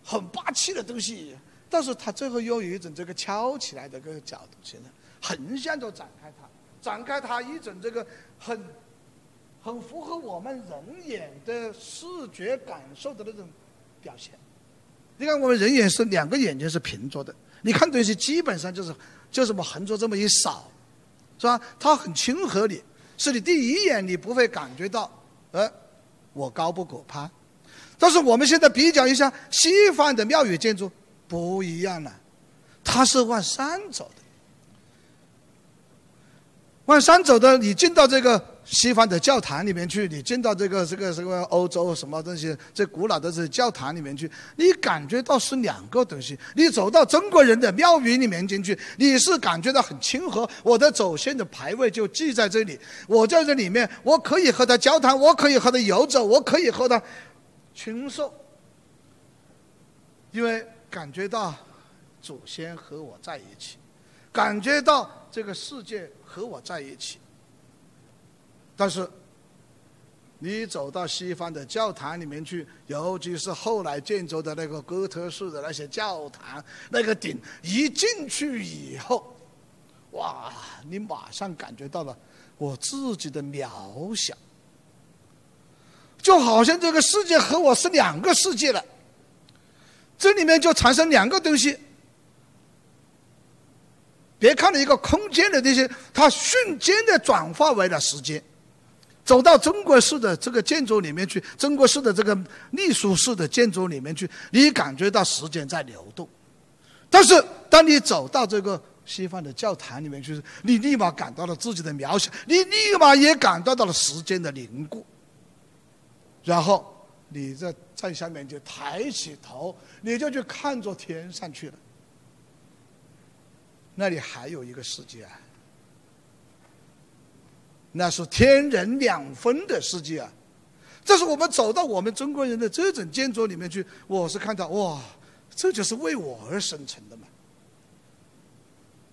很霸气的东西。但是它最后又有一种这个翘起来的个角度现在，横向就展开它，展开它一种这个很，很符合我们人眼的视觉感受的那种表现。你看我们人眼是两个眼睛是平着的，你看东西基本上就是就这么横着这么一扫，是吧？它很亲和你，是你第一眼你不会感觉到，呃，我高不可攀。但是我们现在比较一下西方的庙宇建筑。不一样了，它是往山走的，往山走的。你进到这个西方的教堂里面去，你进到这个这个这个欧洲什么东西，这古老的这教堂里面去，你感觉到是两个东西。你走到中国人的庙宇里面进去，你是感觉到很亲和，我的祖先的牌位就记在这里，我在这里面，我可以和他交谈，我可以和他游走，我可以和他倾诉，因为。感觉到祖先和我在一起，感觉到这个世界和我在一起。但是，你走到西方的教堂里面去，尤其是后来建筑的那个哥特式的那些教堂，那个顶一进去以后，哇！你马上感觉到了我自己的渺小，就好像这个世界和我是两个世界了。这里面就产生两个东西，别看了一个空间的东西，它瞬间的转化为了时间。走到中国式的这个建筑里面去，中国式的这个隶书式的建筑里面去，你感觉到时间在流动。但是，当你走到这个西方的教堂里面去，你立马感到了自己的渺小，你立马也感到到了时间的凝固。然后。你在在下面就抬起头，你就去看着天上去了。那里还有一个世界啊，那是天人两分的世界啊。这是我们走到我们中国人的这种建筑里面去，我是看到哇，这就是为我而生成的嘛。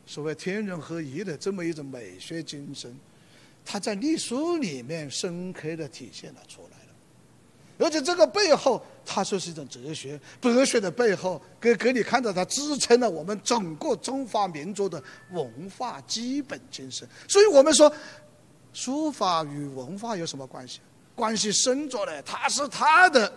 所谓天人合一的这么一种美学精神，它在隶书里面深刻的体现了出来了。而且这个背后，它就是一种哲学。哲学的背后，给给你看到，它支撑了我们整个中华民族的文化基本精神。所以我们说，书法与文化有什么关系？关系深着呢。它是它的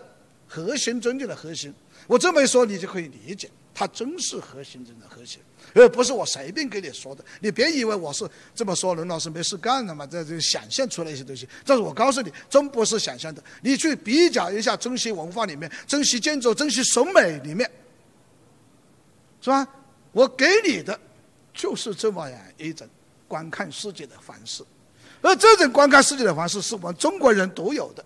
核心，真正的核心。我这么一说，你就可以理解，它真是核心中的核心。而不是我随便跟你说的，你别以为我是这么说，任老师没事干了嘛，在这想象出来一些东西。但是我告诉你，真不是想象的。你去比较一下中西文化里面、中西建筑、中西审美里面，是吧？我给你的就是这么样一种观看世界的方式，而这种观看世界的方式是我们中国人独有的，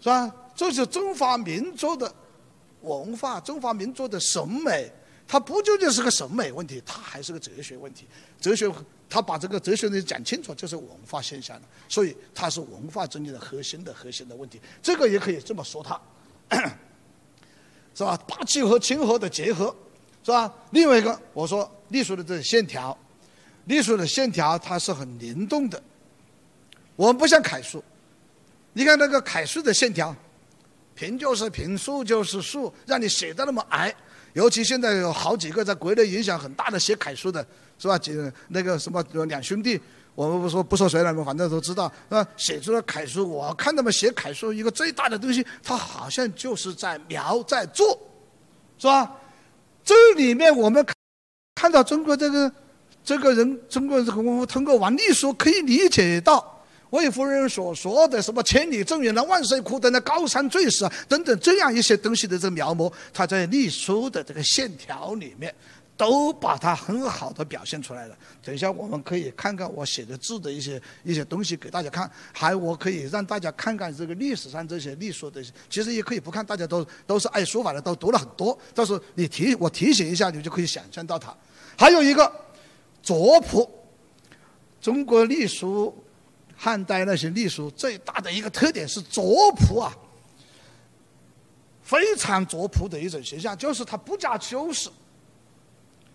是吧？这是中华民族的文化，中华民族的审美。它不仅仅是个审美问题，它还是个哲学问题。哲学，他把这个哲学的讲清楚，就是文化现象了。所以它是文化中间的核心的核心的问题。这个也可以这么说，它，是吧？霸气和亲和的结合，是吧？另外一个，我说隶属的这线条，隶书的线条它是很灵动的。我们不像楷书，你看那个楷书的线条，平就是平，竖就是竖，让你写的那么矮。尤其现在有好几个在国内影响很大的写楷书的，是吧？几那个什么两兄弟，我们不说不说谁了，反正都知道，是吧？写出了楷书，我看他们写楷书一个最大的东西，他好像就是在描在做，是吧？这里面我们看到中国这个这个人，中国人通过王隶书可以理解到。魏夫人所说的什么“千里正远的万岁苦等的高山坠石啊，等等这样一些东西的这个描摹，它在隶书的这个线条里面，都把它很好的表现出来了。等一下我们可以看看我写的字的一些一些东西给大家看，还我可以让大家看看这个历史上这些隶书的，其实也可以不看，大家都都是爱书法的，都读了很多。但是你提我提醒一下，你就可以想象到它。还有一个左谱，中国隶书，汉代那些隶书最大的一个特点是左谱啊，非常左谱的一种形象，就是它不加修饰。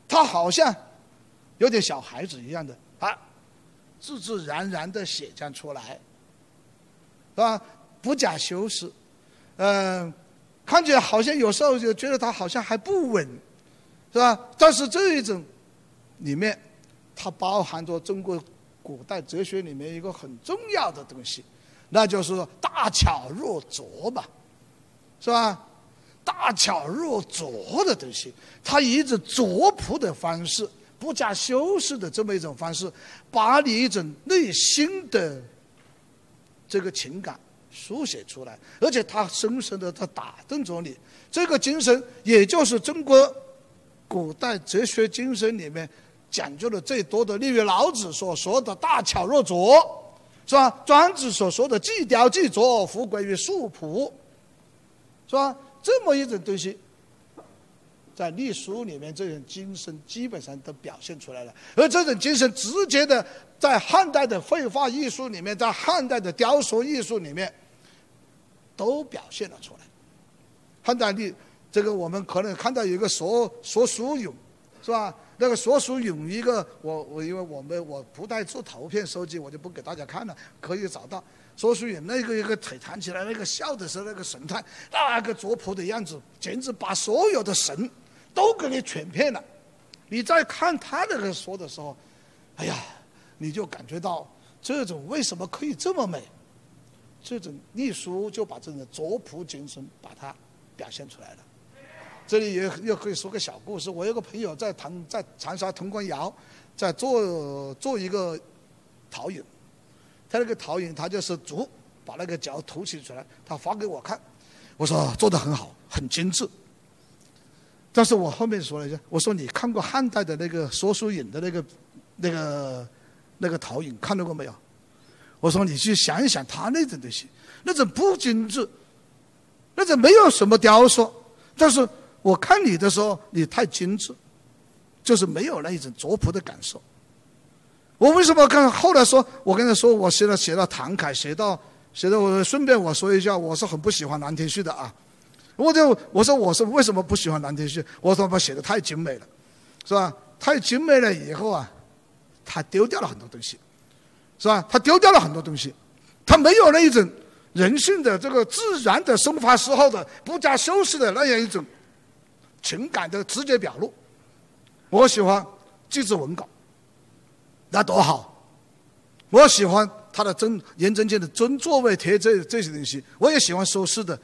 他好像有点小孩子一样的啊，自自然然的写将出来，是吧？不加修饰，嗯，看起来好像有时候就觉得他好像还不稳，是吧？但是这一种里面，它包含着中国古代哲学里面一个很重要的东西，那就是大巧若拙嘛，是吧？大巧若拙的东西，它以一种拙朴的方式，不加修饰的这么一种方式，把你一种内心的这个情感书写出来，而且他深深的他打动着你。这个精神，也就是中国古代哲学精神里面讲究的最多的，例如老子所说的大巧若拙，是吧？庄子所说的既雕既琢，弗归于素朴，是吧？这么一种东西，在隶书里面，这种精神基本上都表现出来了。而这种精神直接的在汉代的绘画艺术里面，在汉代的雕塑艺术里面，都表现了出来。汉代的这个，我们可能看到有一个说说书俑，是吧？那个说书俑，一个我我因为我们我不带做图片收集，我就不给大家看了，可以找到。说书人那个一个腿弹起来，那个笑的时候那个神态，那个拙朴的样子，简直把所有的神都给你全骗了。你在看他那个说的时候，哎呀，你就感觉到这种为什么可以这么美？这种隶书就把这种拙朴精神把它表现出来了。这里也又可以说个小故事。我有个朋友在唐在长沙潼关窑，在做做一个陶俑。他那个陶俑，他就是竹把那个脚凸起出来，他发给我看，我说做的很好，很精致。但是我后面说了一下，我说你看过汉代的那个说书俑的那个那个那个陶俑看到过没有？我说你去想一想他那种东西，那种不精致，那种没有什么雕塑，但是我看你的时候，你太精致，就是没有那一种拙朴的感受。我为什么看后来说？我跟他说，我写了写到唐楷，写到写到我顺便我说一下，我是很不喜欢蓝田序的啊。我就我说我是为什么不喜欢蓝田序？我说他写的太精美了，是吧？太精美了以后啊，他丢掉了很多东西，是吧？他丢掉了很多东西，他没有那一种人性的这个自然的生发时候的不加修饰的那样一种情感的直接表露。我喜欢祭字文稿。那多好！我喜欢他的真颜真卿的真座位帖这这些东西，我也喜欢收诗的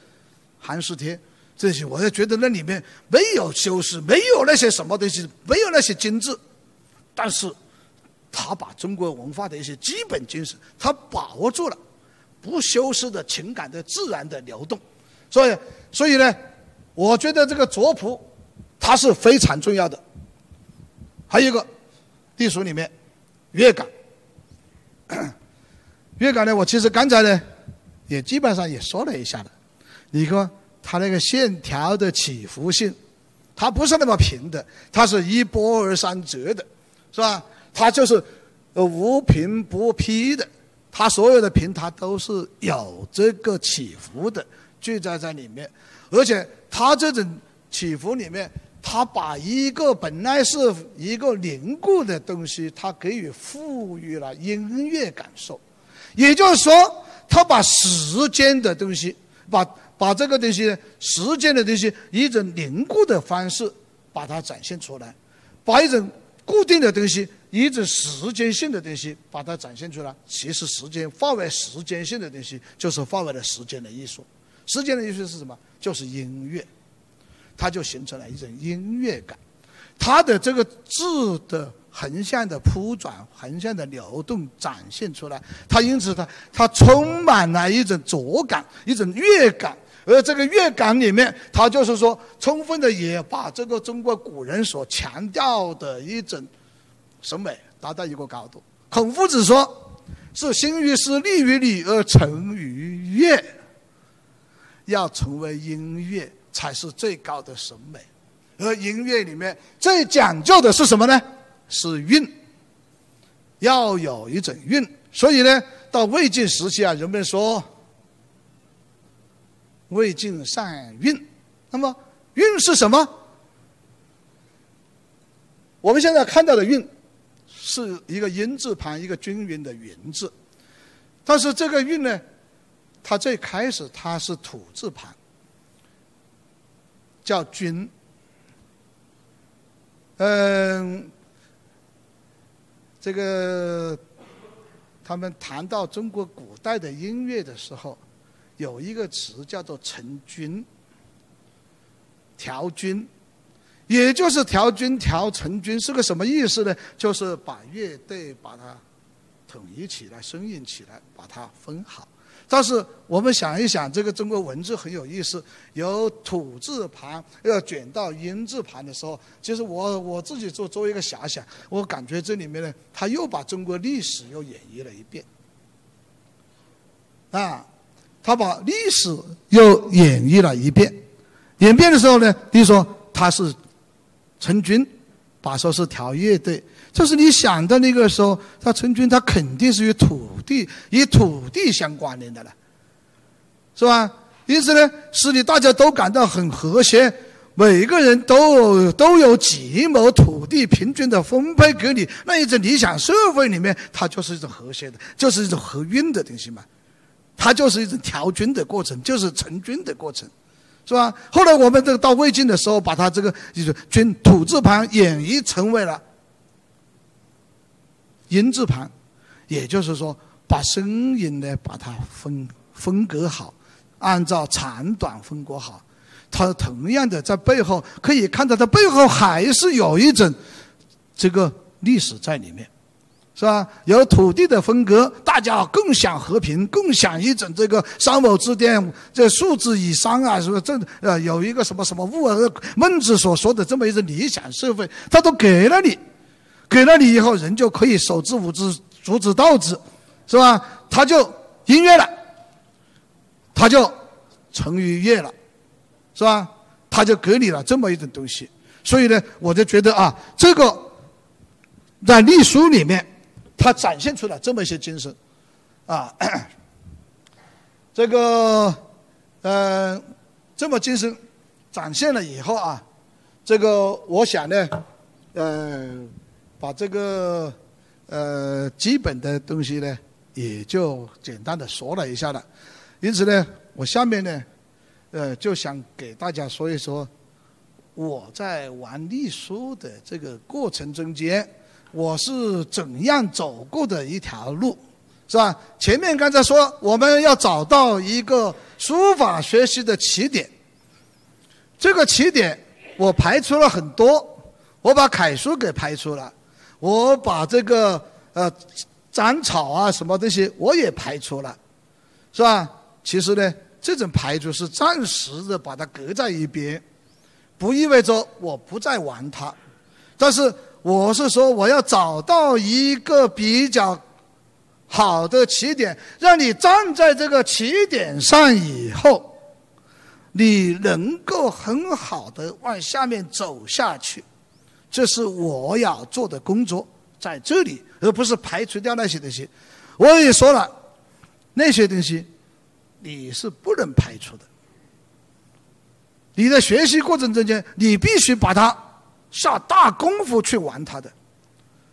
寒食帖这些，我也觉得那里面没有修饰，没有那些什么东西，没有那些精致，但是他把中国文化的一些基本精神，他把握住了，不修饰的情感的自然的流动，所以所以呢，我觉得这个拙朴它是非常重要的。还有一个隶属里面。乐感，乐感呢？我其实刚才呢，也基本上也说了一下了。你看它那个线条的起伏性，它不是那么平的，它是一波而三折的，是吧？它就是呃无平不劈的，它所有的平它都是有这个起伏的，聚在在里面，而且它这种起伏里面。他把一个本来是一个凝固的东西，他给予赋予了音乐感受，也就是说，他把时间的东西，把把这个东西时间的东西，一种凝固的方式把它展现出来，把一种固定的东西，一种时间性的东西把它展现出来。其实，时间化为时间性的东西，就是化为了时间的艺术。时间的艺术是什么？就是音乐。它就形成了一种音乐感，它的这个字的横向的铺转、横向的流动展现出来，它因此它它充满了一种浊感、一种乐感，而这个乐感里面，它就是说，充分的也把这个中国古人所强调的一种审美达到一个高度。孔夫子说：“是兴于诗，立于礼，而成于乐。”要成为音乐，才是最高的审美。而音乐里面最讲究的是什么呢？是韵，要有一种韵。所以呢，到魏晋时期啊，人们说。魏晋善韵，那么韵是什么？我们现在看到的韵是一个音字旁一个均匀的匀字，但是这个韵呢，它最开始它是土字旁，叫均。嗯，这个他们谈到中国古代的音乐的时候。有一个词叫做成军、调军，也就是调军、调成军是个什么意思呢？就是把乐队把它统一起来、声音起来，把它分好。但是我们想一想，这个中国文字很有意思，由土字旁要卷到音字旁的时候，其实我我自己做作为一个遐想，我感觉这里面呢，他又把中国历史又演绎了一遍，啊。他把历史又演绎了一遍，演变的时候呢，你说他是成军，把说是调乐队，就是你想的那个时候，他成军，他肯定是与土地、与土地相关联的了，是吧？因此呢，使你大家都感到很和谐，每个人都都有几亩土地平均的分配给你，那一种理想社会里面，它就是一种和谐的，就是一种合运的东西嘛。它就是一种调均的过程，就是成均的过程，是吧？后来我们这个到魏晋的时候，把它这个就是均土字旁演绎成为了音字旁，也就是说，把声音呢把它分分隔好，按照长短分割好。它同样的在背后可以看到，它背后还是有一种这个历史在里面。是吧？有土地的分割，大家共享和平，共享一种这个三亩之巅，这数字以上啊，是不？这呃，有一个什么什么物啊？孟子所说的这么一种理想社会，他都给了你，给了你以后，人就可以手之舞之，足之蹈之，是吧？他就音乐了，他就成于乐了，是吧？他就给你了这么一种东西。所以呢，我就觉得啊，这个在隶书里面。他展现出了这么一些精神，啊，这个，呃，这么精神展现了以后啊，这个我想呢，呃，把这个呃基本的东西呢，也就简单的说了一下了。因此呢，我下面呢，呃，就想给大家说一说我在玩隶书的这个过程中间。我是怎样走过的一条路，是吧？前面刚才说我们要找到一个书法学习的起点，这个起点我排除了很多，我把楷书给排除了，我把这个呃斩草啊什么这些我也排除了，是吧？其实呢，这种排除是暂时的把它搁在一边，不意味着我不再玩它，但是。我是说，我要找到一个比较好的起点，让你站在这个起点上以后，你能够很好的往下面走下去。这是我要做的工作，在这里，而不是排除掉那些东西。我也说了，那些东西你是不能排除的。你在学习过程中间，你必须把它。下大功夫去玩它的，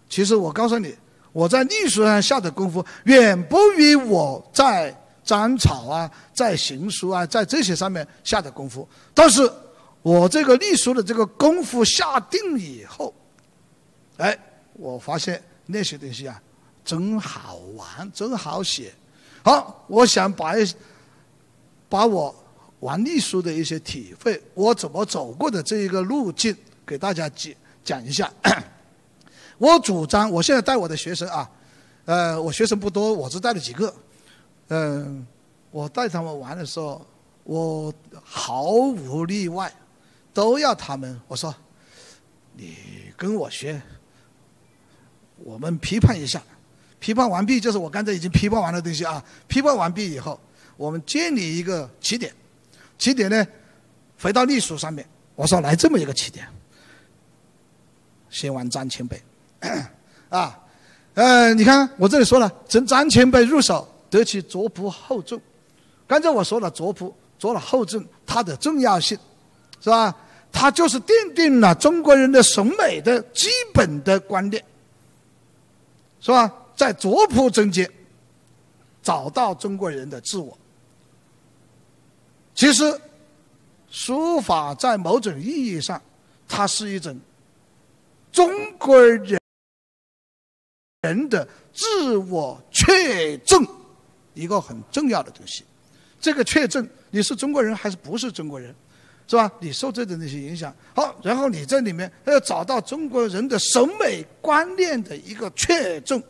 其实我告诉你，我在隶书上下的功夫远不于我在章草啊、在行书啊、在这些上面下的功夫。但是，我这个隶书的这个功夫下定以后，哎，我发现那些东西啊，真好玩，真好写。好，我想把把我玩隶书的一些体会，我怎么走过的这一个路径。给大家讲讲一下，我主张，我现在带我的学生啊，呃，我学生不多，我只带了几个，嗯，我带他们玩的时候，我毫无例外都要他们。我说，你跟我学，我们批判一下，批判完毕就是我刚才已经批判完的东西啊。批判完毕以后，我们建立一个起点，起点呢，回到历史上面。我说来这么一个起点，先玩张前辈，啊，呃，你看我这里说了，从张前辈入手，得其卓朴厚重。刚才我说了卓朴，说了厚重，它的重要性，是吧？它就是奠定了中国人的审美的基本的观念，是吧？在卓朴中间找到中国人的自我。其实，书法在某种意义上，它是一种中国人人的自我确证，一个很重要的东西。这个确证你是中国人还是不是中国人，是吧？你受这种那些影响，好，然后你在里面要找到中国人的审美观念的一个确证，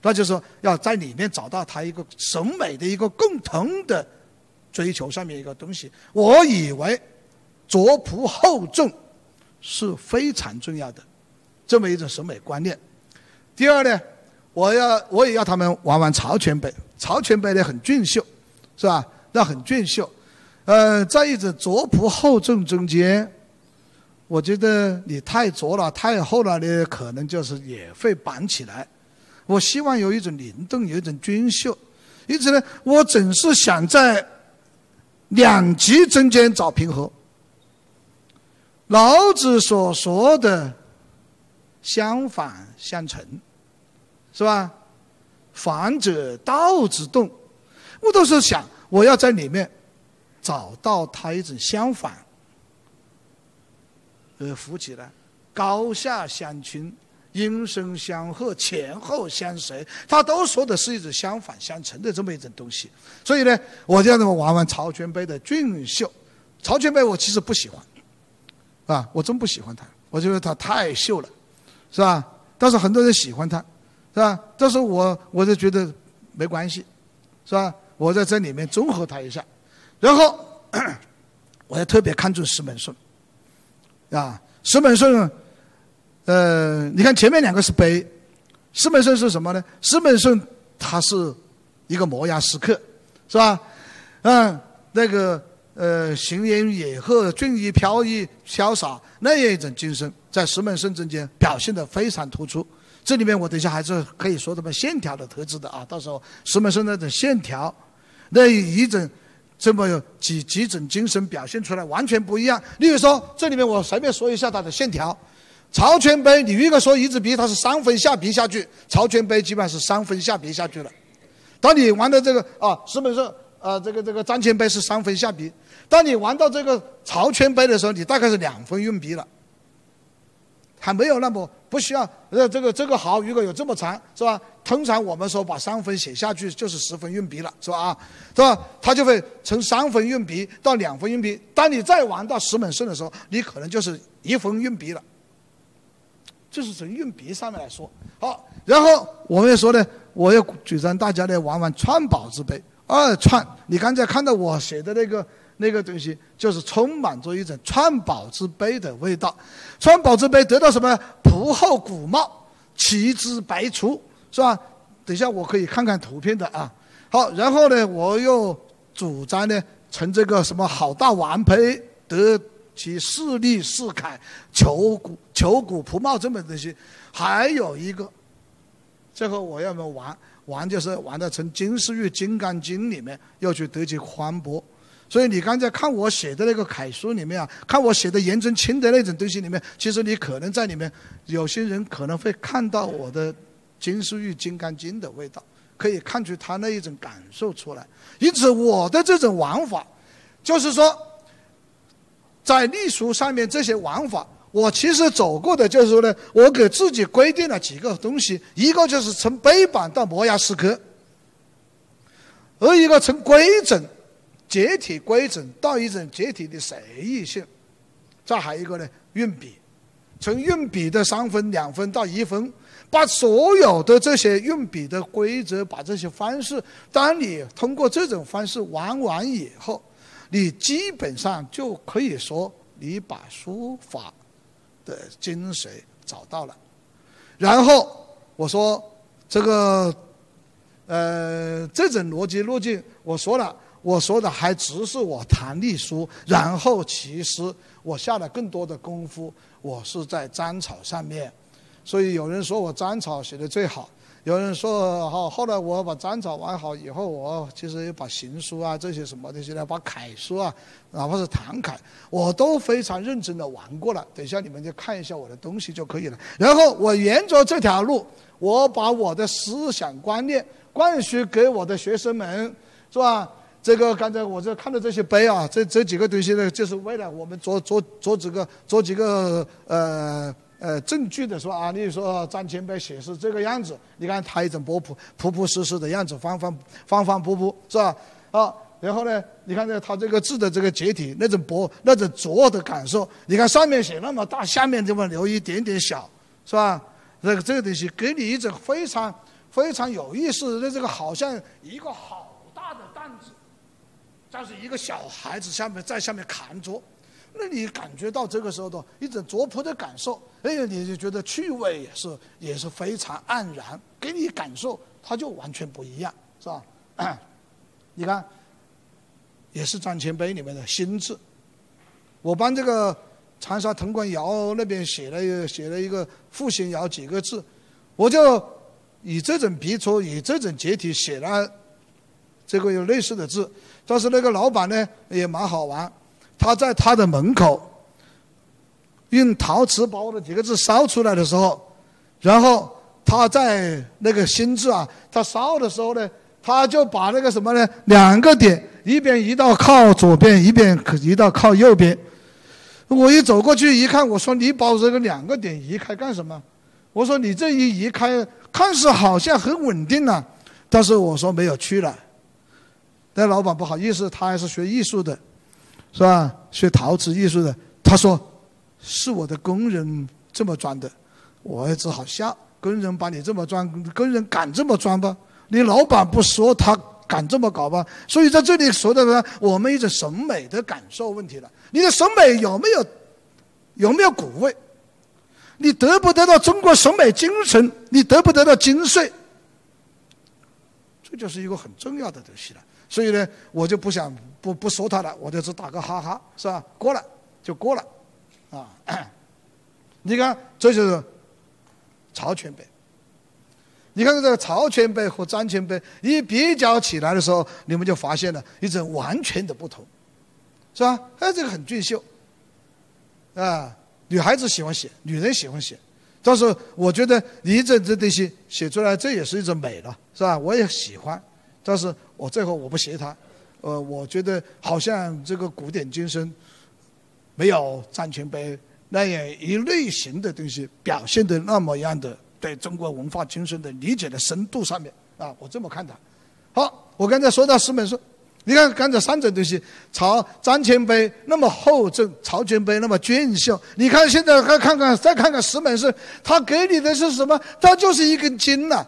那就是说要在里面找到他一个审美的一个共同的追求上面一个东西。我以为卓朴厚重是非常重要的这么一种审美观念。第二呢，我要我也要他们玩玩曹全碑，曹全碑呢很俊秀，是吧？那很俊秀，呃，在一种卓朴厚重中间，我觉得你太拙了、太厚了呢，可能就是也会绑起来。我希望有一种灵动，有一种俊秀，因此呢，我总是想在两极中间找平衡。老子所说的“相反相成”，是吧？反者道之动，我都是想。我要在里面找到它一种相反，呃扶起来，高下相倾，音声相和，前后相随，他都说的是一种相反相成的这么一种东西。所以呢，我就让他们玩玩曹全碑的俊秀。曹全碑我其实不喜欢，啊，我真不喜欢他，我觉得他太秀了，是吧？但是很多人喜欢他，是吧？但是我我就觉得没关系，是吧？我在这里面综合它一下，然后 我也特别看重石门顺，啊，石门顺，呃，你看前面两个是碑，石门顺是什么呢？石门顺它是一个摩崖石刻，是吧？嗯，那个呃，行云野鹤，俊逸飘逸潇洒那样一种精神，在石门顺中间表现的非常突出。这里面我等一下还是可以说什么线条的特质的啊，到时候石门顺那种线条。那一种这么有几几种精神表现出来完全不一样。例如说，这里面我随便说一下它的线条。曹全碑，你如果说一支笔它是三分下笔下去，曹全碑基本上是三分下笔下去了。当你玩的这个啊，石门顺啊，这个这个张全碑是三分下笔。当你玩到这个曹全碑的时候，你大概是两分运笔了。还没有那么不需要，呃，这个这个好，如果有这么长，是吧？通常我们说把三分写下去就是十分运笔了，是吧？啊，是吧？它就会从三分运笔到两分运笔。当你再玩到十本顺的时候，你可能就是一分运笔了。这是从运笔上面来说。好，然后我们也说呢，我要主张大家呢玩玩串宝之碑。二串，你刚才看到我写的那个。那个东西就是充满着一种串宝之杯的味道，串宝之杯得到什么？朴厚古茂，气质百出，是吧？等一下我可以看看图片的啊。好，然后呢，我又主张呢，成这个什么好大王胚，得其势力势凯，求古求古朴茂这么东西。还有一个，最后我要么玩玩就是玩的从《金丝玉金刚经》里面又去得其宽博。所以你刚才看我写的那个楷书里面啊，看我写的颜真卿的那种东西里面，其实你可能在里面，有些人可能会看到我的《金丝玉金刚经》的味道，可以看出他那一种感受出来。因此，我的这种玩法，就是说，在隶书上面这些玩法，我其实走过的就是说呢，我给自己规定了几个东西，一个就是从碑版到摩崖石刻，而一个从规整。结体规整到一种结体的随意性，再还有一个呢，运笔，从运笔的三分、两分到一分，把所有的这些运笔的规则，把这些方式，当你通过这种方式玩完以后，你基本上就可以说你把书法的精髓找到了。然后我说这个呃这种逻辑路径，我说了，我说的还只是我谈隶书，然后其实我下了更多的功夫，我是在章草上面。所以有人说我章草写的最好，有人说好，后来我把章草玩好以后，我其实把行书啊这些什么东西呢，把楷书啊，哪怕是唐楷，我都非常认真的玩过了。等一下你们就看一下我的东西就可以了。然后我沿着这条路，我把我的思想观念灌输给我的学生们，是吧？这个刚才我这看到这些碑啊，这这几个东西呢，就是为了我们做做做几个做几个呃。呃，证据的说啊，例如说张前辈写是这个样子，你看他一种波普朴朴实实的样子，方方方方朴朴，是吧？啊，然后呢，你看这他这个字的这个结体，那种薄那种拙的感受，你看上面写那么大，下面这么留一点点小，是吧？这个这个东西给你一种非常非常有意思的这个，好像一个好，但是一个小孩子下面在下面扛着。那你感觉到这个时候的一种拙朴的感受，哎，你就觉得趣味也是也是非常黯然，给你感受它就完全不一样，是吧？你看，也是张前碑里面的新字，我帮这个长沙藤官窑那边写了写了一个复兴窑几个字，我就以这种笔触，以这种结体写了这个有类似的字，但是那个老板呢也蛮好玩。他在他的门口用陶瓷把我的几个字烧出来的时候，然后他在那个心字啊，他烧的时候呢，他就把那个什么呢，两个点一边移到靠左边，一边移到靠右边。我一走过去一看，我说你把我这个两个点移开干什么？我说你这一移开，看似好像很稳定啊，但是我说没有去了。那老板不好意思，他还是学艺术的。是吧？学陶瓷艺术的，他说是我的工人这么装的，我也只好笑。工人把你这么装，工人敢这么装吧？你老板不说他敢这么搞吧？所以在这里说的呢，我们一种审美的感受问题了。你的审美有没有有没有骨味？你得不得到中国审美精神？你得不得到精髓？这就是一个很重要的东西了。所以呢，我就不想不不说他了，我就只打个哈哈，是吧？过了就过了，啊！你看，这就是曹全碑。你看这个曹全碑和张全碑一比较起来的时候，你们就发现了一种完全的不同，是吧？哎，这个很俊秀，啊，女孩子喜欢写，女人喜欢写，但是我觉得你这这东西写出来，这也是一种美了，是吧？我也喜欢。但是我最后我不学他，呃，我觉得好像这个古典精神没有张全碑那样一类型的东西表现的那么样的对中国文化精神的理解的深度上面啊，我这么看的。好，我刚才说到石门书，你看刚才三种东西，曹张全碑那么厚重，曹全碑那么俊秀，你看现在再看看再看看石门书，他给你的是什么？他就是一根筋呐。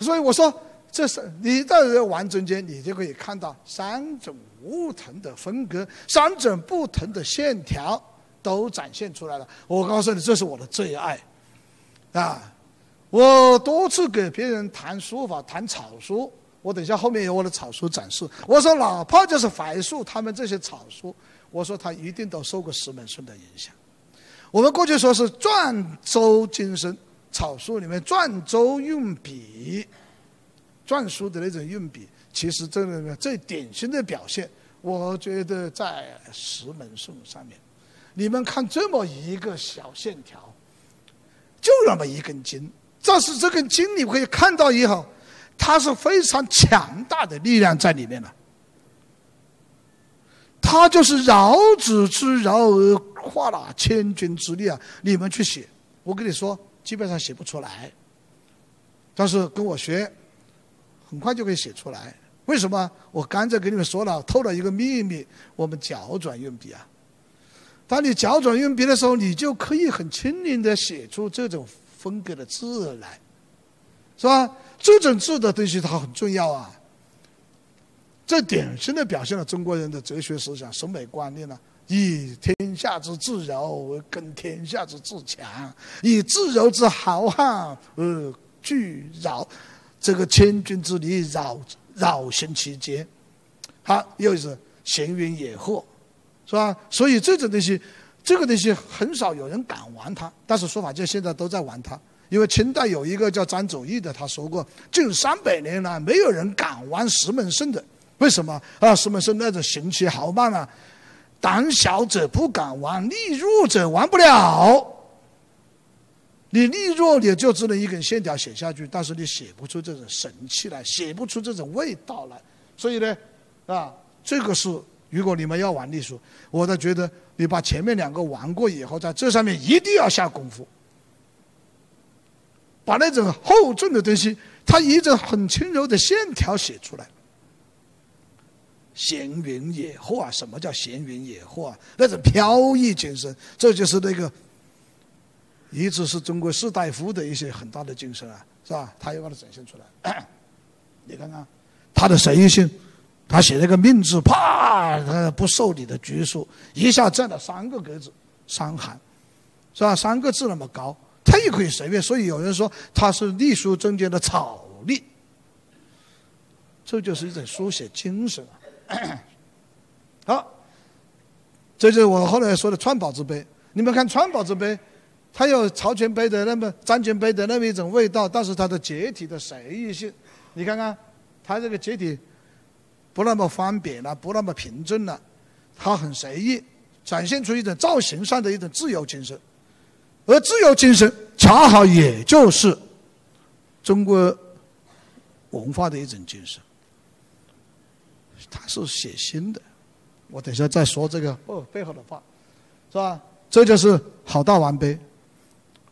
所以我说，这是你到这玩中间，你就可以看到三种不同的风格，三种不同的线条都展现出来了。我告诉你，这是我的最爱，啊！我多次给别人谈书法、谈草书，我等一下后面有我的草书展示。我说，哪怕就是槐树，他们这些草书，我说他一定都受过石门顺的影响。我们过去说是篆周精神。草书里面篆州用笔，篆书的那种用笔，其实这里面最典型的表现，我觉得在石门颂上面。你们看这么一个小线条，就那么一根筋，但是这根筋你可以看到以后，它是非常强大的力量在里面的。它就是饶子之饶而化了千钧之力啊！你们去写，我跟你说。基本上写不出来，但是跟我学，很快就可以写出来。为什么？我刚才跟你们说了，透了一个秘密：我们脚转用笔啊。当你脚转用笔的时候，你就可以很轻灵的写出这种风格的字来，是吧？这种字的东西它很重要啊。这典型的表现了中国人的哲学思想、审美观念呢。以天下之至柔，跟天下之至强；以至柔之浩瀚，呃，聚绕这个千军之力，扰扰行其间。好，又是闲云野鹤，是吧？所以这种东西，这个东西很少有人敢玩它，但是说法界现在都在玩它。因为清代有一个叫张祖义的，他说过，近三百年来没有人敢玩石门胜的。为什么？啊，石门胜那种行气豪迈啊！胆小者不敢玩，力弱者玩不了。你力弱，你就只能一根线条写下去，但是你写不出这种神气来，写不出这种味道来。所以呢，啊，这个是如果你们要玩隶书，我倒觉得你把前面两个玩过以后，在这上面一定要下功夫，把那种厚重的东西，它一种很轻柔的线条写出来。闲云野鹤啊！什么叫闲云野鹤啊？那种飘逸精神，这就是那个，一直是中国士大夫的一些很大的精神啊，是吧？他又把它展现出来。你看看他的随意性，他写那个命字，啪，他不受你的拘束，一下占了三个格子，伤寒，是吧？三个字那么高，他也可以随便。所以有人说他是隶书中间的草隶，这就是一种书写精神啊。好，这就是我后来说的川宝之碑。你们看川宝之碑，它有曹全碑的那么张全碑的那么一种味道，但是它的结体的随意性，你看看，它这个结体不那么方扁了，不那么平正了，它很随意，展现出一种造型上的一种自由精神。而自由精神恰好也就是中国文化的一种精神。他是写新的，我等一下再说这个哦背后的话，是吧？这就是好大王碑，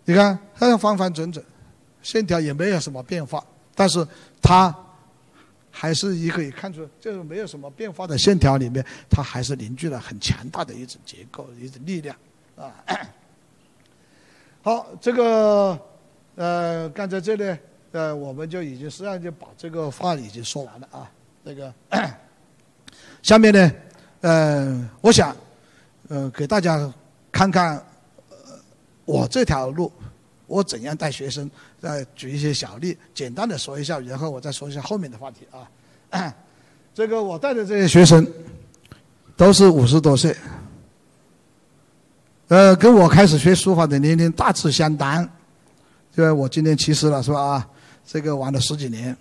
你看它方方正正，线条也没有什么变化，但是它还是你可以看出，就是没有什么变化的线条里面，它还是凝聚了很强大的一种结构、一种力量啊。好，这个呃，刚才这里呃，我们就已经实际上就把这个话已经说完了啊，这个。下面呢，呃，我想，呃，给大家看看，呃，我这条路，我怎样带学生，再举一些小例，简单的说一下，然后我再说一下后面的话题啊。这个我带的这些学生，都是五十多岁，呃，跟我开始学书法的年龄大致相当，因为我今年七十了，是吧？啊，这个玩了十几年，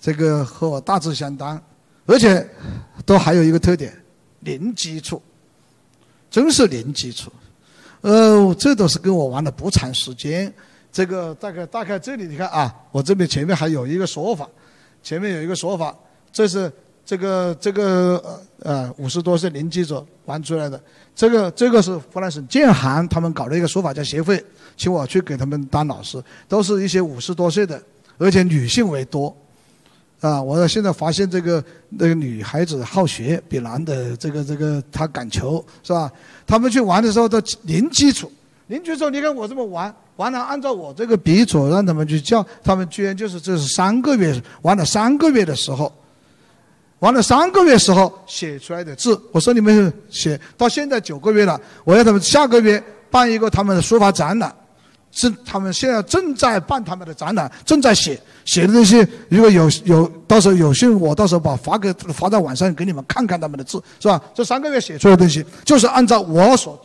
这个和我大致相当。而且，都还有一个特点，零基础，真是零基础。呃，这都是跟我玩的不长时间。这个大概大概这里你看啊，我这边前面还有一个说法，前面有一个说法，这是这个这个呃五十多岁零基础玩出来的。这个这个是湖南省建行他们搞了一个书法家协会，请我去给他们当老师，都是一些五十多岁的，而且女性为多。啊！我到现在发现这个那个女孩子好学，比男的这个这个她敢求是吧？他们去玩的时候都零基础，零基础。你看我这么玩，完了按照我这个笔触让他们去教，他们居然就是这是三个月玩了三个月的时候，玩了三个月时候写出来的字。我说你们写到现在九个月了，我要他们下个月办一个他们的书法展览。是他们现在正在办他们的展览，正在写写的那些，如果有有到时候有幸，我到时候把发给发到网上给你们看看他们的字，是吧？这三个月写出来的东西，就是按照我所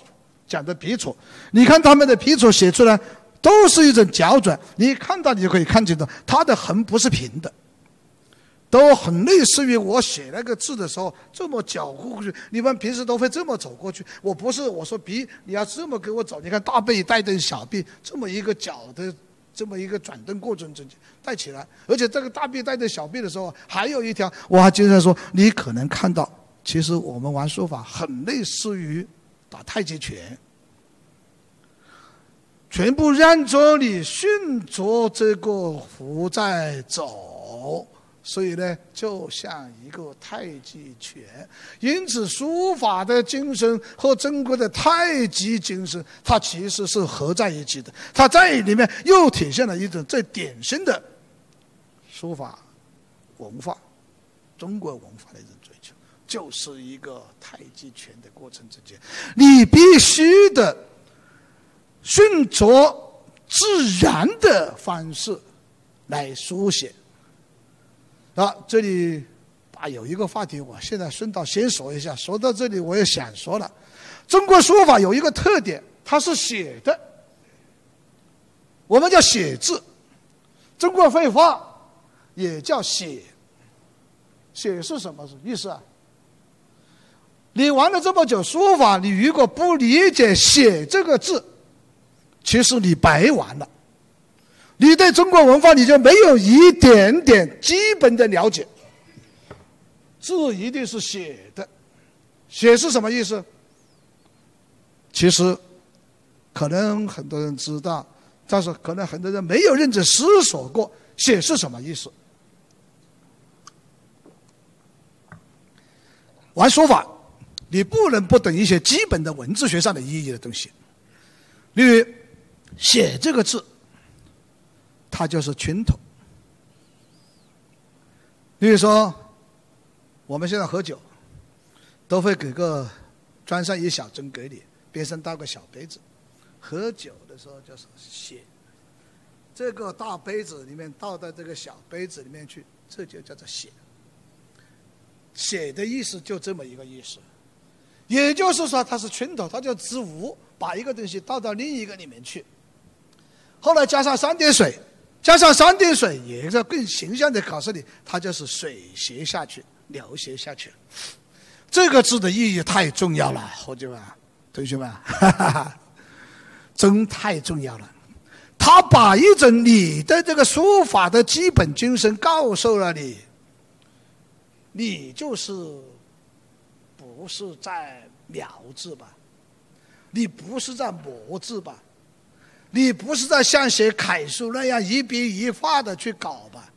讲的笔触，你看他们的笔触写出来都是一种角转，你看到你就可以看清楚，它的横不是平的。都很类似于我写那个字的时候这么搅过去，你们平时都会这么走过去。我不是我说笔，你要这么给我走。你看大臂带动小臂，这么一个脚的这么一个转动过程中带起来，而且这个大臂带动小臂的时候，还有一条，我还经常说，你可能看到，其实我们玩书法很类似于打太极拳，全部让着你顺着这个符在走。所以呢，就像一个太极拳，因此书法的精神和中国的。太极精神，它其实是合在一起的。它在里面又体现了一种最典型的。书法文化。中国文化的。一种追求，就是一个太极拳的。过程之间，你必须的。顺着自然的。方式来书写。啊，这里啊有一个话题，我现在顺道先说一下。说到这里，我也想说了，中国书法有一个特点，它是写的，我们叫写字。中国绘画也叫写，写是什么意思啊？你玩了这么久书法，你如果不理解“写”这个字，其实你白玩了。你对中国文化你就没有一点点基本的了解。字一定是写的，写是什么意思？其实，可能很多人知道。但是可能很多人没有认真思索过“写”是什么意思。玩书法，你不能不懂一些基本的文字学上的意义的东西。例如“写”这个字，它就是群头。例如说，我们现在喝酒，都会给个装上一小针给你，边上倒个小杯子。喝酒的时候就是写，这个大杯子里面倒到这个小杯子里面去，这就叫做写。写的意思就这么一个意思，也就是说它是群头，它叫之无，把一个东西倒到另一个里面去。后来加上三点水，加上三点水，也是更形象的告诉你，它就是水斜下去，流斜下去。这个字的意义太重要了，伙计们、同学们。哈哈哈。真太重要了，他把一种你的这个书法的基本精神告诉了你，你就是不是在描字吧？你不是在磨字吧？你不是在像写楷书那样一笔一画的去搞吧？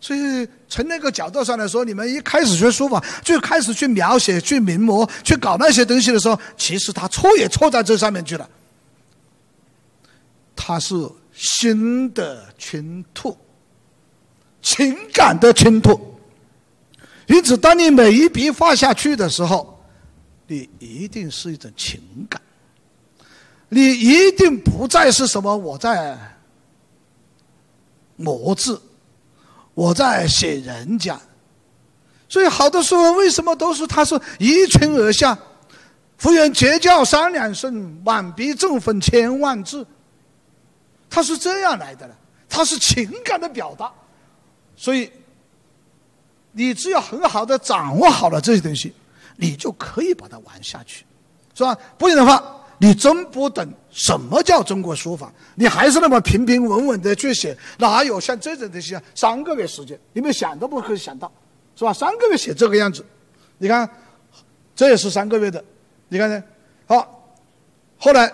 所以从那个角度上来说，你们一开始学书法，就开始去描写、去临摹、去搞那些东西的时候，其实他错也错在这上面去了。它是心的倾吐，情感的倾吐。因此，当你每一笔画下去的时候，你一定是一种情感，你一定不再是什么我在磨字，我在写人家。所以，好多书为什么都是他是一群而下？夫人绝叫三两声，满笔正分千万字。他是这样来的了，他是情感的表达，所以你只要很好的掌握好了这些东西，你就可以把它玩下去，是吧？不然的话，你真不懂什么叫中国书法，你还是那么平平稳稳的去写，哪有像这种东西啊？三个月时间，你们想都不可以想到，是吧？三个月写这个样子，你看，这也是三个月的，你看呢？好，后来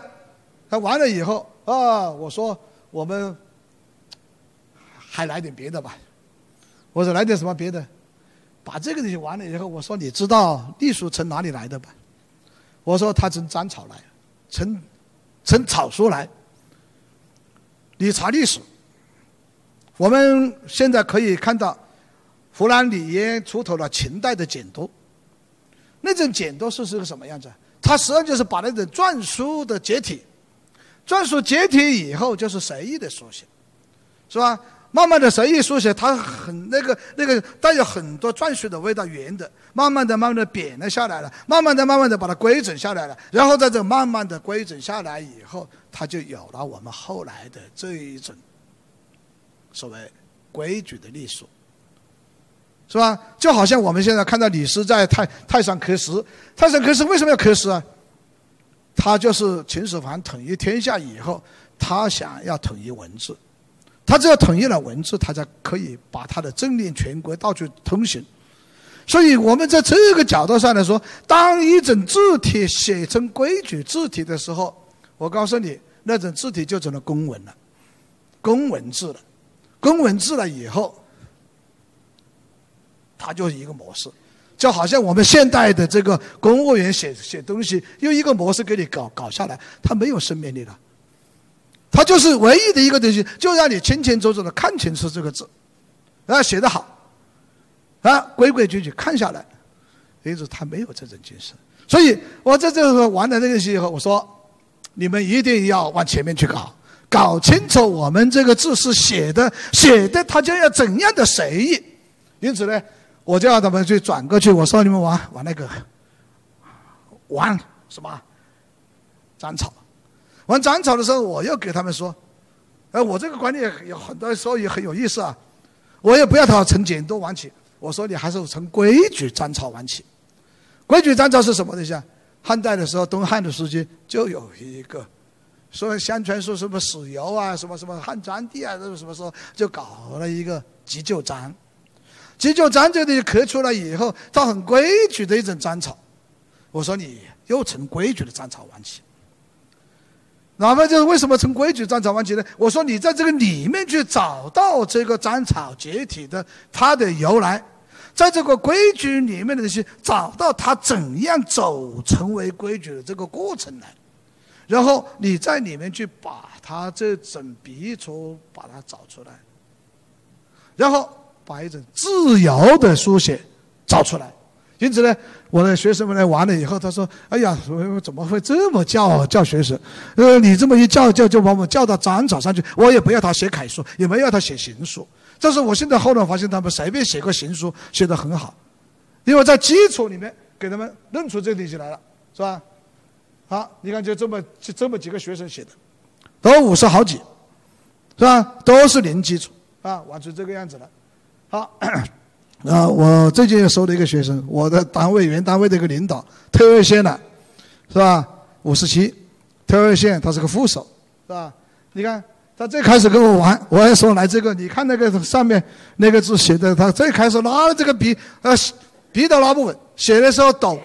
他完了以后啊，我说。我们还来点别的吧。我说来点什么别的？把这个东西完了以后，我说你知道隶书从哪里来的吧？我说他从章草来，从从草书来。你查历史，我们现在可以看到湖南澧渊出土了秦代的简牍。那种简牍是是个什么样子？它实际上就是把那种篆书的简体。篆书解体以后就是随意的书写，是吧？慢慢的随意书写，它很那个那个带有很多篆书的味道，圆的。慢慢的、慢慢的扁了下来了，慢慢的、慢慢的把它规整下来了。然后在这慢慢的规整下来以后，它就有了我们后来的这一种所谓规矩的隶书，是吧？就好像我们现在看到李斯在太太上刻石，太上刻石为什么要刻石啊？他就是秦始皇统一天下以后，他想要统一文字，他只要统一了文字，他才可以把他的政令全国到处通行。所以我们在这个角度上来说，当一种字体写成规矩字体的时候，我告诉你，那种字体就成了公文了，公文字了，公文字了以后，它就是一个模式。就好像我们现代的这个公务员写写东西，用一个模式给你搞搞下来，它没有生命力了。它就是唯一的一个东西，就让你清清楚楚的看清楚这个字，然后写得好，啊，规规矩矩看下来，因此他没有这种精神。所以我在这个玩了这个戏以后，我说你们一定要往前面去搞，搞清楚我们这个字是写的，写的它就要怎样的随意。因此呢，我就让他们去转过去，我说你们玩玩那个，玩什么？斩草。玩斩草的时候，我又给他们说，哎，我这个观念有很多时候也很有意思啊。我也不要他从简牍玩起，我说你还是从规矩斩草玩起。规矩斩草是什么东西啊？汉代的时候，东汉的时期就有一个，说相传说什么史游啊，什么什么汉章帝啊，什么什么时候就搞了一个急救章。急救章这东西刻出来以后，它很规矩的一种斩草。我说你又从规矩的斩草玩起。哪怕就是为什么从规矩斩草玩起呢？我说你在这个里面去找到这个斩草解体的它的由来。在这个规矩里面的东西，找到它怎样走成为规矩的这个过程来，然后你在里面去把它这种笔触把它找出来，然后把一种自由的书写找出来。因此呢，我的学生们来玩了以后，他说：“哎呀，怎么会这么教教学生？呃，你这么一教教，就把我们教到斩草上去。我也不要他写楷书，也没要他写行书。”但是我现在后来发现，他们随便写个行书写得很好，因为在基础里面给他们认出这东西来了，是吧？好，你看就这么就这么几个学生写的，都五十好几，是吧？都是零基础啊，玩出这个样子了。好，啊，我最近收了一个学生，我的单位原单位的一个领导，退二线的，是吧？五十七，退二线，他是个副手，是吧？你看。他最开始跟我玩，我还说来这个，你看那个上面那个字写的，他最开始拿了这个笔，呃，笔都拿不稳，写的时候抖，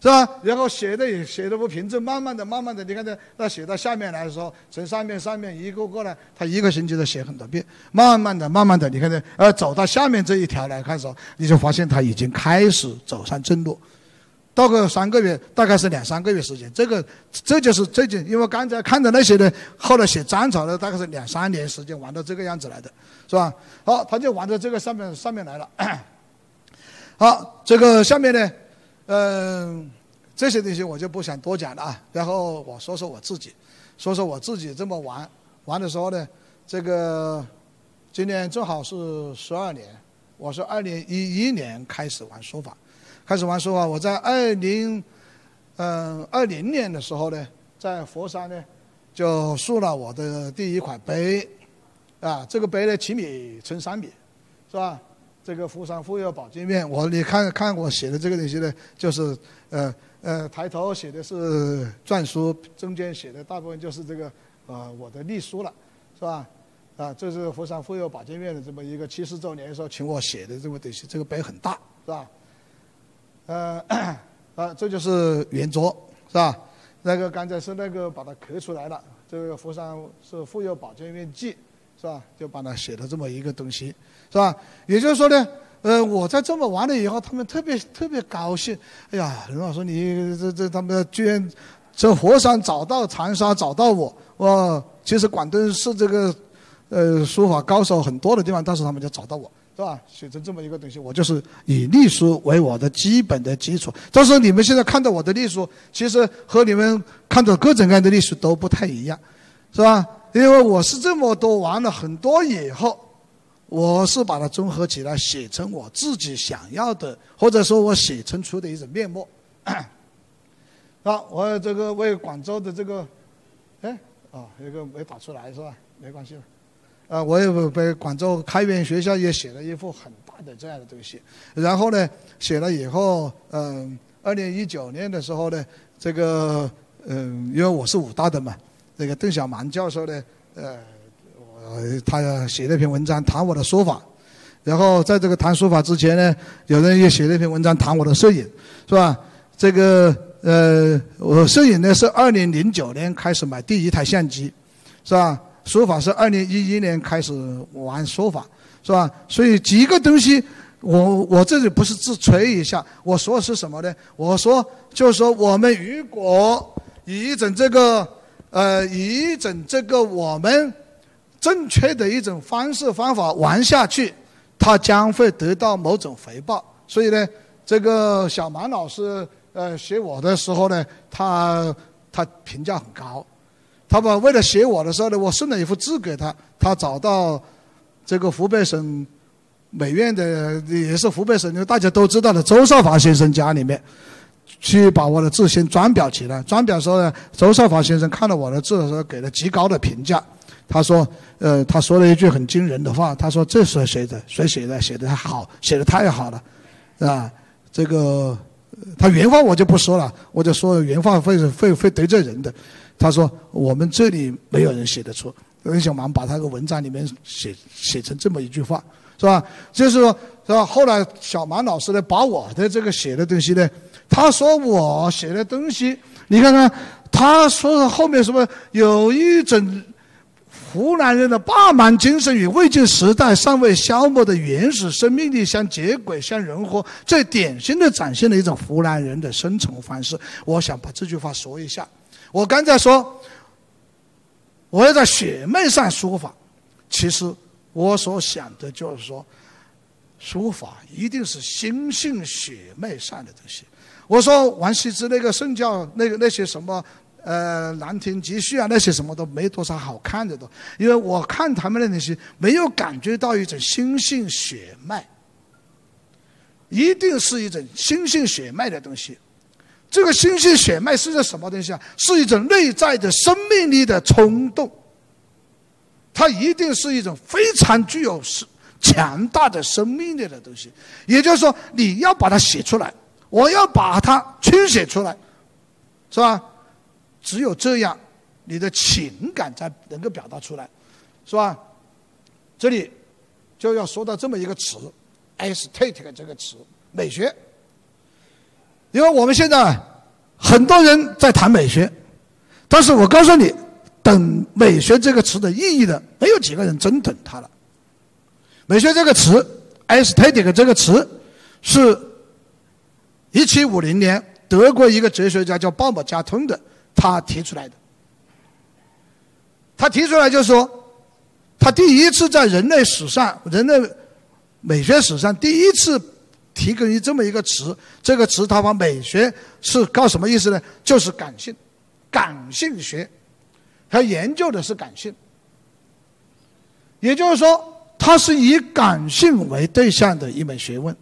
是吧？然后写的也写的不平整，慢慢的、慢慢的，你看这，那写到下面来的时候，从上面、上面一个个呢，他一个星期都写很多遍，慢慢的、慢慢的，你看这，呃，走到下面这一条来看的时候，你就发现他已经开始走上正路。到个三个月，大概是两三个月时间。这个，这就是最近，因为刚才看的那些呢，后来写章草的，大概是两三年时间玩到这个样子来的，是吧？好，他就玩到这个上面上面来了。好，这个下面呢，嗯，这些东西我就不想多讲了啊。然后我说说我自己，说说我自己这么玩玩的时候呢，这个今年正好是十二年，我是二零一一年开始玩书法。开始玩书法，我在二零，嗯，二零年的时候呢，在佛山呢，就塑了我的第一款碑，啊，这个碑呢七米乘三米，是吧？这个“福山富有保健院”，我你看看我写的这个东西呢，就是呃呃，抬头写的是篆书，中间写的大部分就是这个呃我的隶书了，是吧？啊，这是“福山富有保健院”的这么一个七十周年的时候请我写的这么东西，这个碑很大，是吧？呃，啊，这就是圆桌，是吧？那个刚才是那个把它刻出来了，这个佛山是富有保健院记，是吧？就把它写的这么一个东西，是吧？也就是说呢，呃，我在这么玩了以后，他们特别特别高兴。哎呀，任老师，你这这他们居然在佛山找到长沙找到我，哇！其实广东是这个呃书法高手很多的地方，但是他们就找到我。是吧？写成这么一个东西，我就是以隶书为我的基本的基础。但是你们现在看到我的隶书，其实和你们看到各种各样的隶书都不太一样，是吧？因为我是这么多玩了很多以后，我是把它综合起来写成我自己想要的，或者说我写成出的一种面目。啊，我这个为广州的这个，哎，哦，一个没打出来是吧？没关系了。啊，我也被广州开元学校也写了一幅很大的这样的东西，然后呢，写了以后，嗯，二零一九年的时候呢，这个，嗯，因为我是武大的嘛，那个邓小蛮教授呢，呃，我他写了一篇文章谈我的书法，然后在这个谈书法之前呢，有人也写了一篇文章谈我的摄影，是吧？这个，呃，我摄影呢是二零零九年开始买第一台相机，是吧？书法是二零一一年开始玩书法，是吧？所以几个东西，我我这里不是自吹一下，我说是什么呢？我说就是说，我们如果以一种这个呃，以一种这个我们正确的一种方式方法玩下去，他将会得到某种回报。所以呢，这个小蛮老师呃写我的时候呢，他他评价很高。他把为了写我的时候呢，我送了一幅字给他，他找到这个湖北省美院的，也是湖北省，大家都知道的周少华先生家里面，去把我的字先装裱起来。装裱时候呢，周少华先生看到我的字的时候，给了极高的评价。他说：“呃，他说了一句很惊人的话，他说这是谁的？谁写的？写的好，写的太好了，啊，这个他原话我就不说了，我就说原话会会会得罪人的。”他说：“我们这里没有人写得出。”任小芒把他的文章里面写写成这么一句话，是吧？就是说，是吧？后来小芒老师呢，把我的这个写的东西呢，他说我写的东西，你看看，他说的后面什么有一种湖南人的霸蛮精神与魏晋时代尚未消磨的原始生命力相接轨、相融合，最典型的展现了一种湖南人的生存方式。我想把这句话说一下。我刚才说，我要在血脉上书法，其实我所想的就是说，书法一定是心性血脉上的东西。我说王羲之那个圣教那个那些什么呃《兰亭集序》啊那些什么都没多少好看的都，因为我看他们的东西没有感觉到一种心性血脉，一定是一种心性血脉的东西。这个心性血脉是个什么东西啊？是一种内在的生命力的冲动。它一定是一种非常具有是强大的生命力的东西。也就是说，你要把它写出来，我要把它倾写出来，是吧？只有这样，你的情感才能够表达出来，是吧？这里就要说到这么一个词，“aesthetic” 这个词，美学。因为我们现在很多人在谈美学，但是我告诉你，等美学这个词的意义的，没有几个人真懂它了。美学这个词，aesthetic 这个词，是一七五零年德国一个哲学家叫鲍姆加通的，他提出来的。他提出来就说，他第一次在人类史上，人类美学史上第一次。提供于这么一个词，这个词他把美学是搞什么意思呢？就是感性，感性学，他研究的是感性，也就是说，它是以感性为对象的一门学问。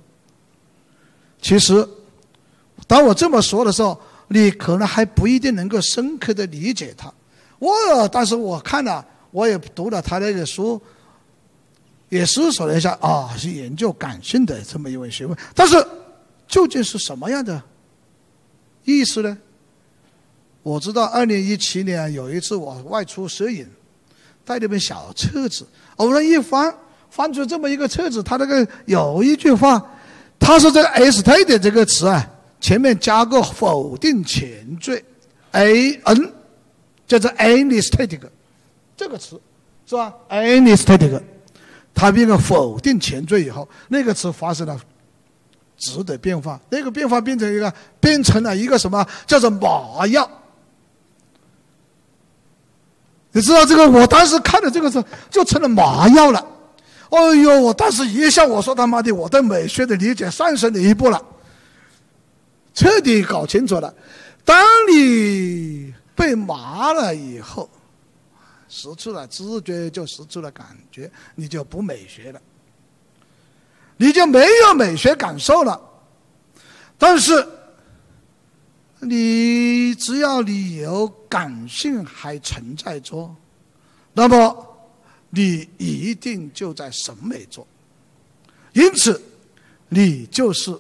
其实，当我这么说的时候，你可能还不一定能够深刻的理解它。我，但是我看了，我也读了他那个书。也思索了一下啊，是研究感性的这么一位学问，但是究竟是什么样的意思呢？我知道二零一七年有一次我外出摄影，带了本小册子，偶然一翻，翻出这么一个册子，它那个有一句话，他说这个 “estate” 这个词啊，前面加个否定前缀，a n，叫做 “anesthetic” 这个词是吧？anesthetic。它变个否定前缀以后，那个词发生了质的变化，那个变化变成一个变成了一个什么叫做麻药？你知道这个？我当时看的这个字就成了麻药了。哎呦！我当时一下我说他妈的，我对美学的理解上升了一步了，彻底搞清楚了。当你被麻了以后。失去了知觉，就失去了感觉，你就不美学了，你就没有美学感受了。但是，你只要你有感性还存在着，那么你一定就在审美着，因此，你就是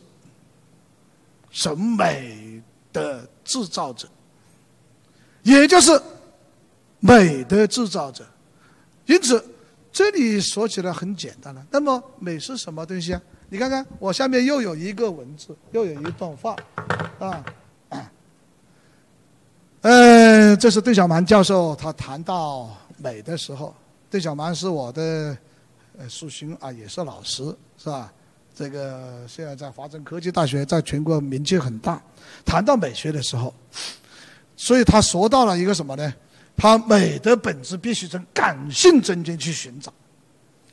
审美的制造者，也就是。美的制造者，因此这里说起来很简单了。那么美是什么东西啊？你看看，我下面又有一个文字，又有一段话，啊，嗯，这是邓小蛮教授他谈到美的时候。邓小蛮是我的呃师兄啊，也是老师，是吧？这个现在在华中科技大学，在全国名气很大。谈到美学的时候，所以他说到了一个什么呢？他美的本质必须从感性中间去寻找。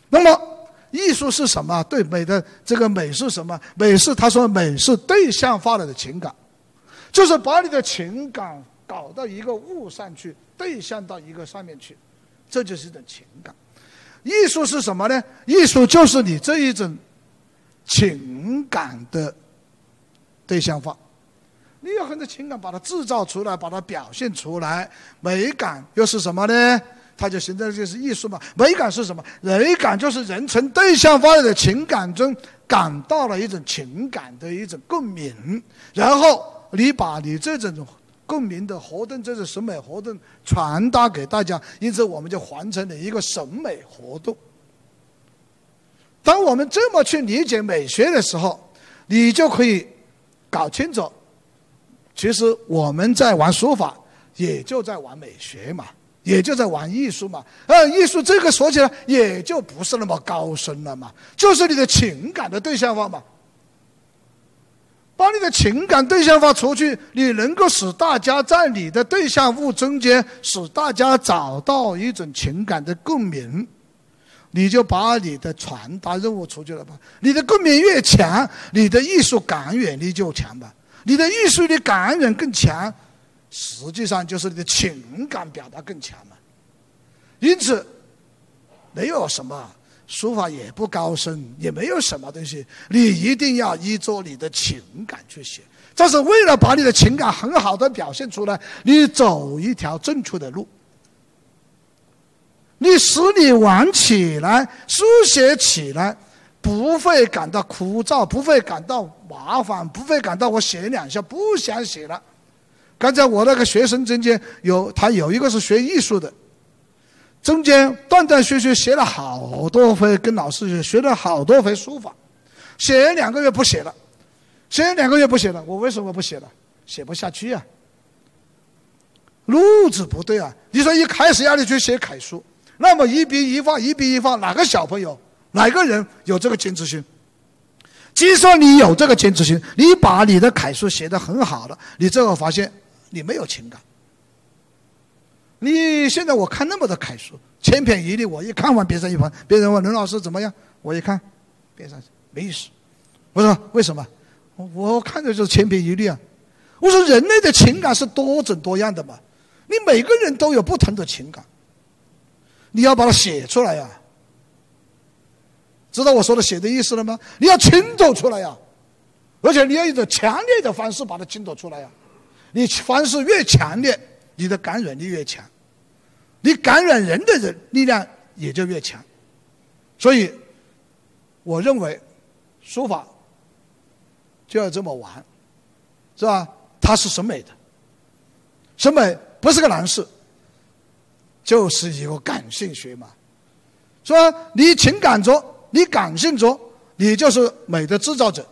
那么，艺术是什么？对美的这个美是什么？美是他说美是对象化了的情感，就是把你的情感搞到一个物上去，对象到一个上面去，这就是一种情感。艺术是什么呢？艺术就是你这一种情感的对象化。你有很多情感，把它制造出来，把它表现出来。美感又是什么呢？它就形成就是艺术嘛。美感是什么？美感就是人从对象化的情感中感到了一种情感的一种共鸣，然后你把你这种共鸣的活动，这种审美活动传达给大家，因此我们就完成了一个审美活动。当我们这么去理解美学的时候，你就可以搞清楚。其实我们在玩书法，也就在玩美学嘛，也就在玩艺术嘛。呃，艺术这个说起来也就不是那么高深了嘛，就是你的情感的对象化嘛。把你的情感对象化出去，你能够使大家在你的对象物中间，使大家找到一种情感的共鸣，你就把你的传达任务出去了吧。你的共鸣越强，你的艺术感染力就强吧。你的艺术的感染更强，实际上就是你的情感表达更强嘛。因此，没有什么书法也不高深，也没有什么东西，你一定要依着你的情感去写。这是为了把你的情感很好的表现出来，你走一条正确的路，你使你玩起来、书写起来。不会感到枯燥，不会感到麻烦，不会感到我写两下不想写了。刚才我那个学生中间有他有一个是学艺术的，中间断断续续写了好多回，跟老师学了好多回书法，写两个月不写了，写两个月不写了。我为什么不写了？写不下去啊，路子不对啊。你说一开始要你去写楷书，那么一笔一画，一笔一画，哪个小朋友？哪个人有这个坚持心？即使你有这个坚持心，你把你的楷书写得很好了，你最后发现你没有情感。你现在我看那么多楷书，千篇一律，我一看完别上一旁，别人问任老师怎么样，我一看，别上没意思。我说为什么？我看着就是千篇一律啊。我说人类的情感是多种多样的嘛，你每个人都有不同的情感，你要把它写出来呀。知道我说的写的意思了吗？你要倾吐出来呀，而且你要一种强烈的方式把它倾吐出来呀。你方式越强烈，你的感染力越强，你感染人的人力量也就越强。所以，我认为书法就要这么玩，是吧？它是审美的，审美不是个难事，就是一个感性学嘛，是吧？你情感着。你感性着，你就是美的制造者。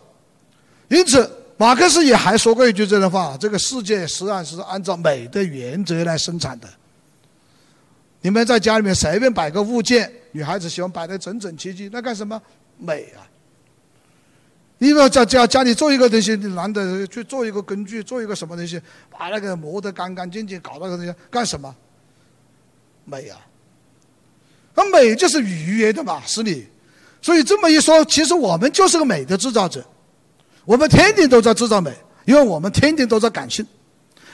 因此，马克思也还说过一句这样的话：这个世界实际上是按照美的原则来生产的。你们在家里面随便摆个物件，女孩子喜欢摆的整整齐齐，那干什么？美啊！你要在家家里做一个东西，男的去做一个工具，做一个什么东西，把那个磨得干干净净，搞那个东西干什么？美啊！那美就是愉悦的嘛，是你。所以这么一说，其实我们就是个美的制造者，我们天天都在制造美，因为我们天天都在感性，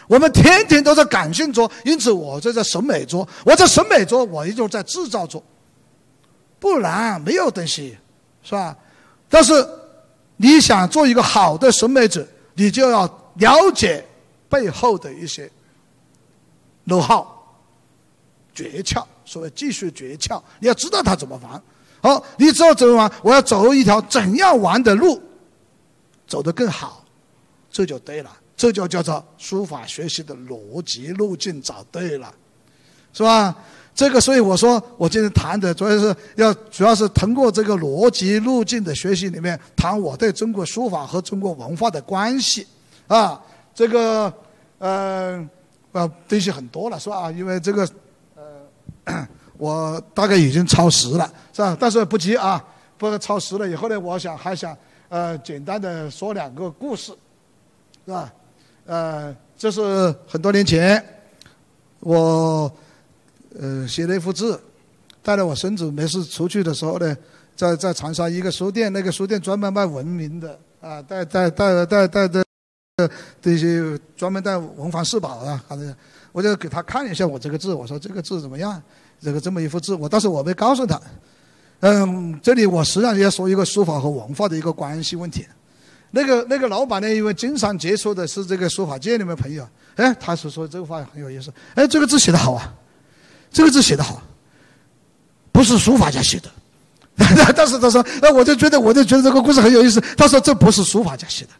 我们天天都在感性做，因此我在审美做，我在审美做，我也就在制造做，不然没有东西，是吧？但是你想做一个好的审美者，你就要了解背后的一些 know how 诀窍，所谓技术诀窍，你要知道它怎么玩。好，你知道怎么玩？我要走一条怎样玩的路，走得更好，这就对了。这就叫做书法学习的逻辑路径找对了，是吧？这个，所以我说，我今天谈的主要是要，主要是通过这个逻辑路径的学习里面，谈我对中国书法和中国文化的关系啊。这个，呃，呃，东西很多了，是吧？因为这个，我大概已经超时了，是吧？但是不急啊，不超时了以后呢，我想还想呃简单的说两个故事，是吧？呃，这是很多年前我呃写了一幅字，带着我孙子没事出去的时候呢，在在长沙一个书店，那个书店专门卖文明的啊，带带带带带的这些专门带文房四宝啊，反正我就给他看一下我这个字，我说这个字怎么样？这个这么一幅字，我但是我没告诉他。嗯，这里我实际上要说一个书法和文化的一个关系问题。那个那个老板呢，因为经常接触的是这个书法界里面朋友，哎，他是说这个话很有意思，哎，这个字写的好啊，这个字写的好，不是书法家写的。但是他说，哎，我就觉得，我就觉得这个故事很有意思。他说这不是书法家写的，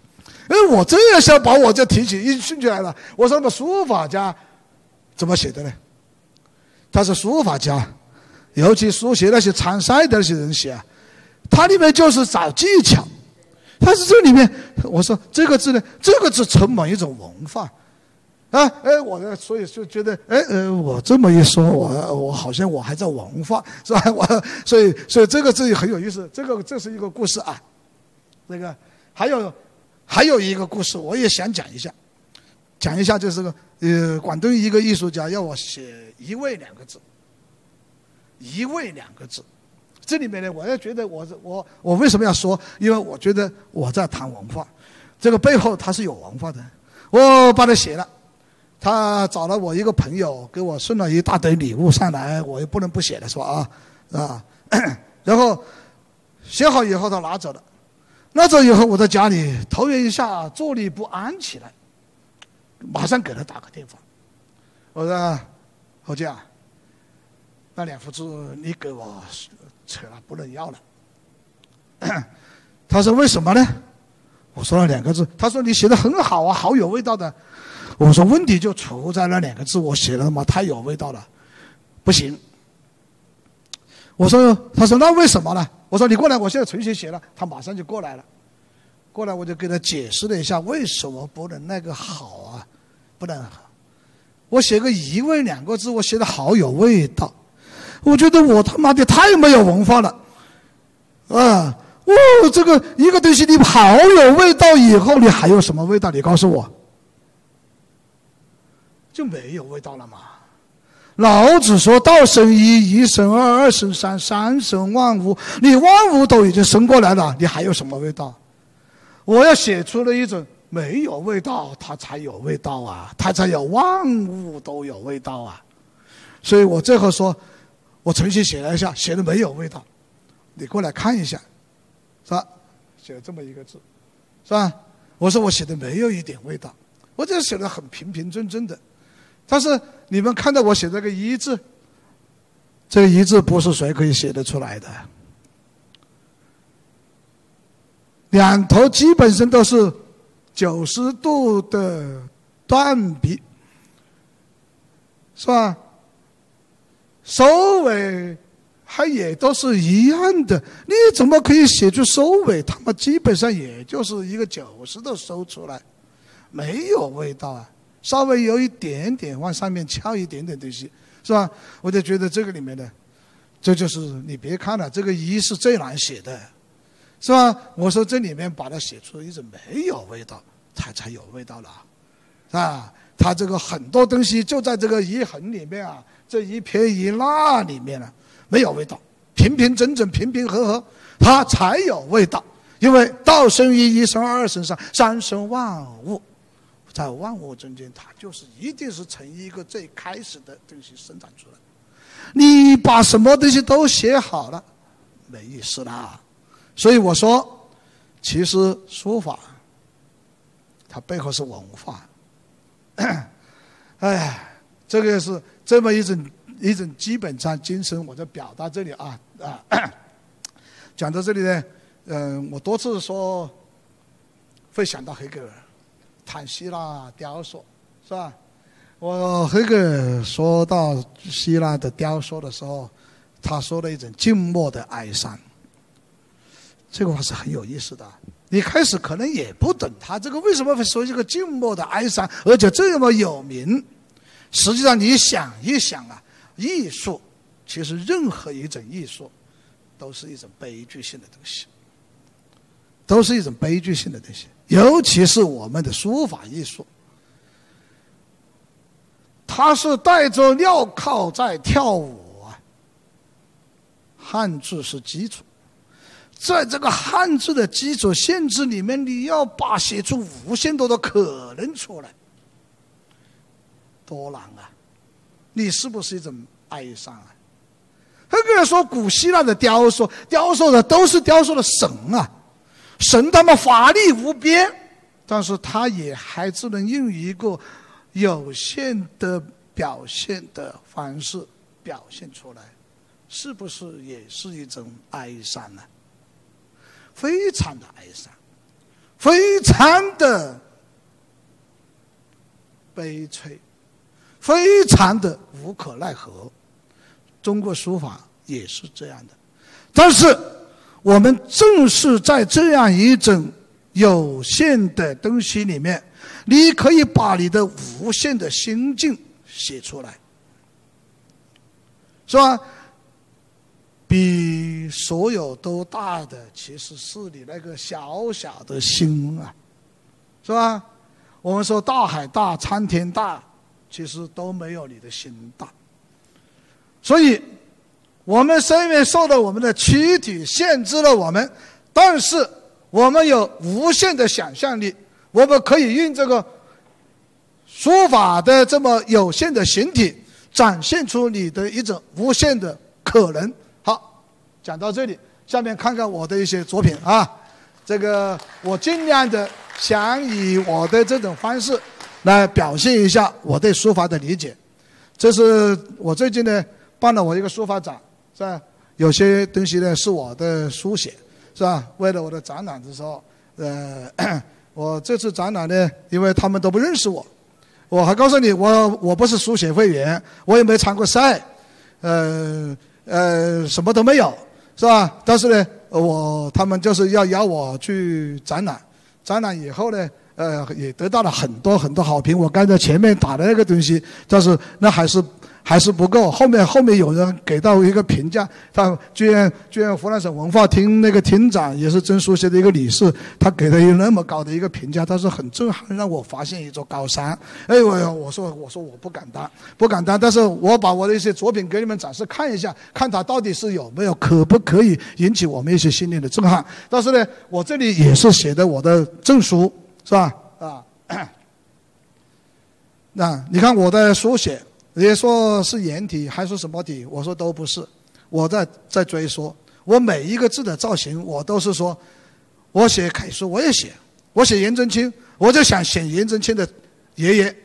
哎，我这样想把我就提起一兴趣来了。我说那书法家怎么写的呢？他是书法家，尤其书写那些参赛的那些人写啊，他里面就是找技巧。他是这里面，我说这个字呢，这个字充满一种文化。啊，哎，我呢，所以就觉得，哎，呃，我这么一说，我我好像我还在文化，是吧？我所以所以这个字也很有意思，这个这是一个故事啊。那个还有还有一个故事，我也想讲一下，讲一下就是个呃，广东一个艺术家要我写“一位”两个字，“一位”两个字，这里面呢，我也觉得我我我为什么要说？因为我觉得我在谈文化，这个背后它是有文化的，我把它写了。他找了我一个朋友，给我送了一大堆礼物上来，我也不能不写了，是吧？啊，啊，然后写好以后，他拿走了。拿走以后，我在家里头晕一下，坐立不安起来，马上给他打个电话。我说：“侯建，那两幅字你给我扯了，不能要了。”他说：“为什么呢？”我说了两个字，他说：“你写的很好啊，好有味道的。”我说问题就出在那两个字，我写的嘛太有味道了，不行。我说，他说那为什么呢？我说你过来，我现在重新写了。他马上就过来了，过来我就给他解释了一下为什么不能那个好啊，不能好。我写个一味两个字，我写的好有味道。我觉得我他妈的太没有文化了，啊，哦，这个一个东西你好有味道以后，你还有什么味道？你告诉我。就没有味道了嘛？老子说道生一，一生二，二生三，三生万物。你万物都已经生过来了，你还有什么味道？我要写出了一种没有味道，它才有味道啊，它才有万物都有味道啊。所以我最后说，我重新写了一下，写的没有味道，你过来看一下，是吧？写了这么一个字，是吧？我说我写的没有一点味道，我这写的很平平正正的。但是你们看到我写这个“一”字，这个“一”字不是谁可以写得出来的，两头基本上都是九十度的断笔，是吧？收尾还也都是一样的，你怎么可以写出收尾？他们基本上也就是一个九十度收出来，没有味道啊。稍微有一点点往上面翘一点点东西，是吧？我就觉得这个里面的，这就是你别看了，这个“一”是最难写的，是吧？我说这里面把它写出一种没有味道，它才有味道了，啊！它这个很多东西就在这个一横里面啊，这一撇一捺里面呢，没有味道，平平整整、平平和和，它才有味道。因为道生一，一生二，二生三，三生万物。在万物中间，它就是一定是从一个最开始的东西生长出来。你把什么东西都写好了，没意思啦。所以我说，其实书法它背后是文化。哎，这个是这么一种一种基本上精神，我在表达这里啊啊。讲到这里呢，嗯，我多次说会想到黑格尔。谈希腊雕塑，是吧？我黑格尔说到希腊的雕塑的时候，他说了一种静默的哀伤。这个话是很有意思的。你开始可能也不懂他这个为什么会说一个静默的哀伤，而且这么有名。实际上你想一想啊，艺术其实任何一种艺术都是一种悲剧性的东西，都是一种悲剧性的东西。尤其是我们的书法艺术，它是带着镣铐在跳舞啊。汉字是基础，在这个汉字的基础限制里面，你要把写出无限多的可能出来，多难啊！你是不是一种哀伤啊？很多人说古希腊的雕塑，雕塑的都是雕塑的神啊，神他妈法力无边，但是他也还只能用一个有限的表现的方式表现出来，是不是也是一种哀伤呢？非常的哀伤，非常的悲催，非常的无可奈何。中国书法也是这样的，但是我们正是在这样一种有限的东西里面，你可以把你的无限的心境写出来，是吧？比所有都大的，其实是你那个小小的心啊，是吧？我们说大海大，苍天大，其实都没有你的心大。所以，我们虽然受到我们的躯体限制了我们，但是我们有无限的想象力，我们可以用这个书法的这么有限的形体，展现出你的一种无限的可能。讲到这里，下面看看我的一些作品啊。这个我尽量的想以我的这种方式来表现一下我对书法的理解。这是我最近呢办了我一个书法展，是吧？有些东西呢是我的书写，是吧？为了我的展览的时候，呃，我这次展览呢，因为他们都不认识我，我还告诉你，我我不是书写会员，我也没参过赛，呃呃，什么都没有。是吧？但是呢，我他们就是要邀我去展览，展览以后呢，呃，也得到了很多很多好评。我刚才前面打的那个东西，但是那还是。还是不够，后面后面有人给到一个评价，他居然居然湖南省文化厅那个厅长也是曾书写的一个理事，他给了一那么高的一个评价，他说很震撼，让我发现一座高山。哎呦，呦我说我说我不敢当，不敢当，但是我把我的一些作品给你们展示看一下，看他到底是有没有可不可以引起我们一些心灵的震撼。但是呢，我这里也是写的我的证书，是吧？啊，那你看我的书写。也说是颜体还是什么体？我说都不是。我在在追说，我每一个字的造型，我都是说，我写楷书我也写，我写颜真卿，我就想写颜真卿的爷爷，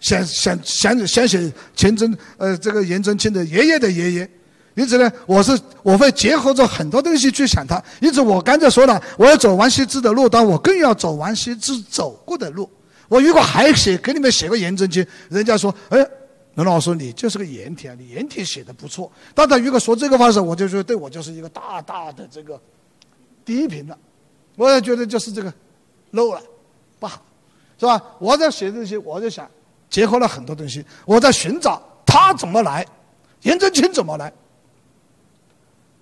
想想想想写钱真呃这个颜真卿的爷爷的爷爷。因此呢，我是我会结合着很多东西去想他。因此我刚才说了，我要走王羲之的路，但我更要走王羲之走过的路。我如果还写给你们写个颜真卿，人家说哎。任老师，你就是个颜体啊！你颜体写的不错，但他如果说这个话时，我就说对我就是一个大大的这个低评了。我也觉得就是这个漏了，不好，是吧？我在写这些，我就想结合了很多东西，我在寻找他怎么来，颜真卿怎么来。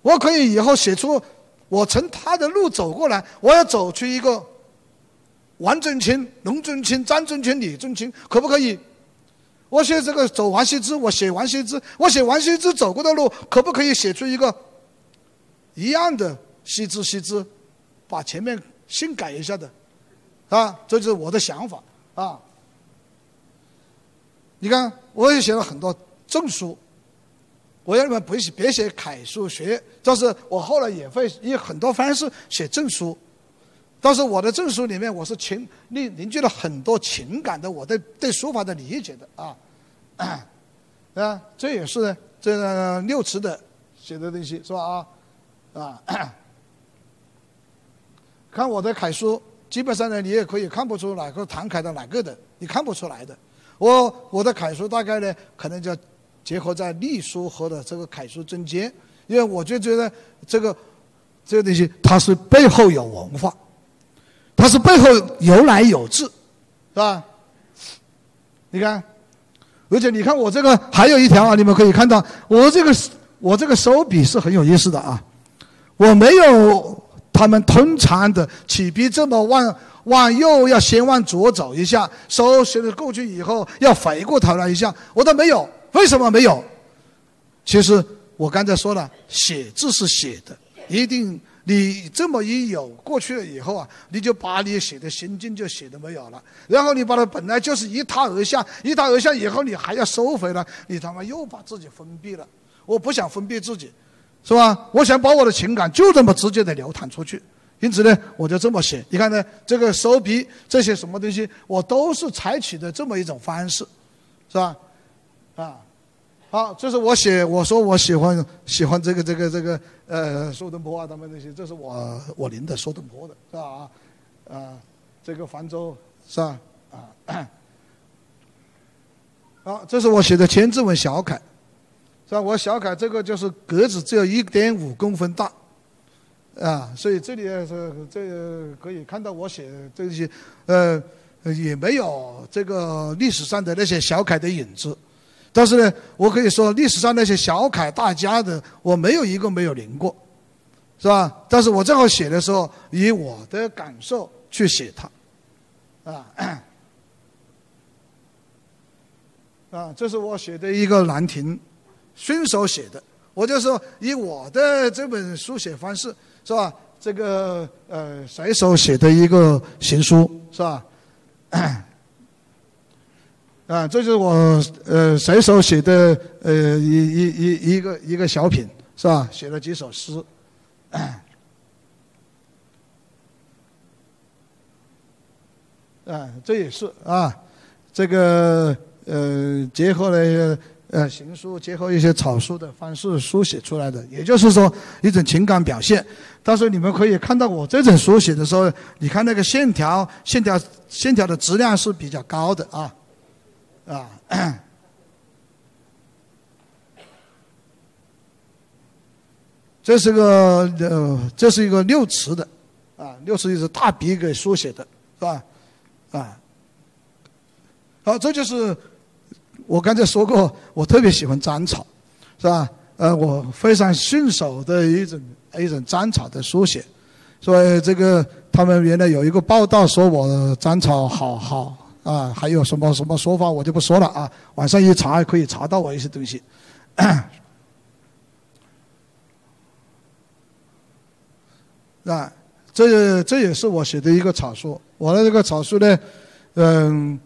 我可以以后写出我从他的路走过来，我要走出一个王真卿、龙真卿、张真卿、李真卿，可不可以？我写这个走王羲之，我写王羲之，我写王羲之走过的路，可不可以写出一个一样的羲之？羲之，把前面姓改一下的，啊，这就是我的想法啊。你看，我也写了很多证书，我要你们不写，别写楷书学，但是我后来也会以很多方式写证书。但是我的证书里面，我是情凝凝聚了很多情感的，我对对书法的理解的啊，啊，这也是这个六尺的写的东西是吧啊啊，看我的楷书，基本上呢，你也可以看不出哪个唐楷的哪个的，你看不出来的。我我的楷书大概呢，可能就结合在隶书和的这个楷书中间，因为我就觉得这个这个东西它是背后有文化。它是背后有来有至，是吧？你看，而且你看我这个还有一条啊，你们可以看到，我这个我这个手笔是很有意思的啊，我没有他们通常的起笔这么往往右要先往左走一下，手写的过去以后要回过头来一下，我都没有。为什么没有？其实我刚才说了，写字是写的，一定你这么一有过去了以后啊，你就把你写的心境就写的没有了，然后你把它本来就是一塌而下，一塌而下以后你还要收回来，你他妈又把自己封闭了。我不想封闭自己，是吧？我想把我的情感就这么直接的流淌出去，因此呢，我就这么写。你看呢，这个收笔这些什么东西，我都是采取的这么一种方式，是吧？啊。好，这是我写，我说我喜欢喜欢这个这个这个呃苏东坡啊，他们那些，这是我我临的苏东坡的是吧？啊，啊，这个杭州是吧？啊，好，这是我写的千字文小楷，是吧？我小楷这个就是格子只有一点五公分大，啊，所以这里是这可以看到我写这些，呃，也没有这个历史上的那些小楷的影子。但是呢，我可以说历史上那些小楷大家的，我没有一个没有临过，是吧？但是我正好写的时候，以我的感受去写它，啊，啊，这是我写的一个兰亭，顺手写的。我就说以我的这本书写方式，是吧？这个呃，随手写的一个行书，是吧？啊，这就是我呃随手写的呃一一一一个一个小品是吧？写了几首诗，啊，这也是啊，这个呃结合了呃行书，结合一些草书的方式书写出来的，也就是说一种情感表现。但是你们可以看到我这种书写的时候，你看那个线条，线条线条的质量是比较高的啊。啊，这是个呃，这是一个六尺的，啊，六尺是大笔给书写的，是吧？啊，好，这就是我刚才说过，我特别喜欢章草，是吧？呃，我非常顺手的一种一种章草的书写，所以这个他们原来有一个报道说我章草好好。啊，还有什么什么说法，我就不说了啊。网上一查可以查到我一些东西。啊，这这也是我写的一个草书。我的这个草书呢，嗯，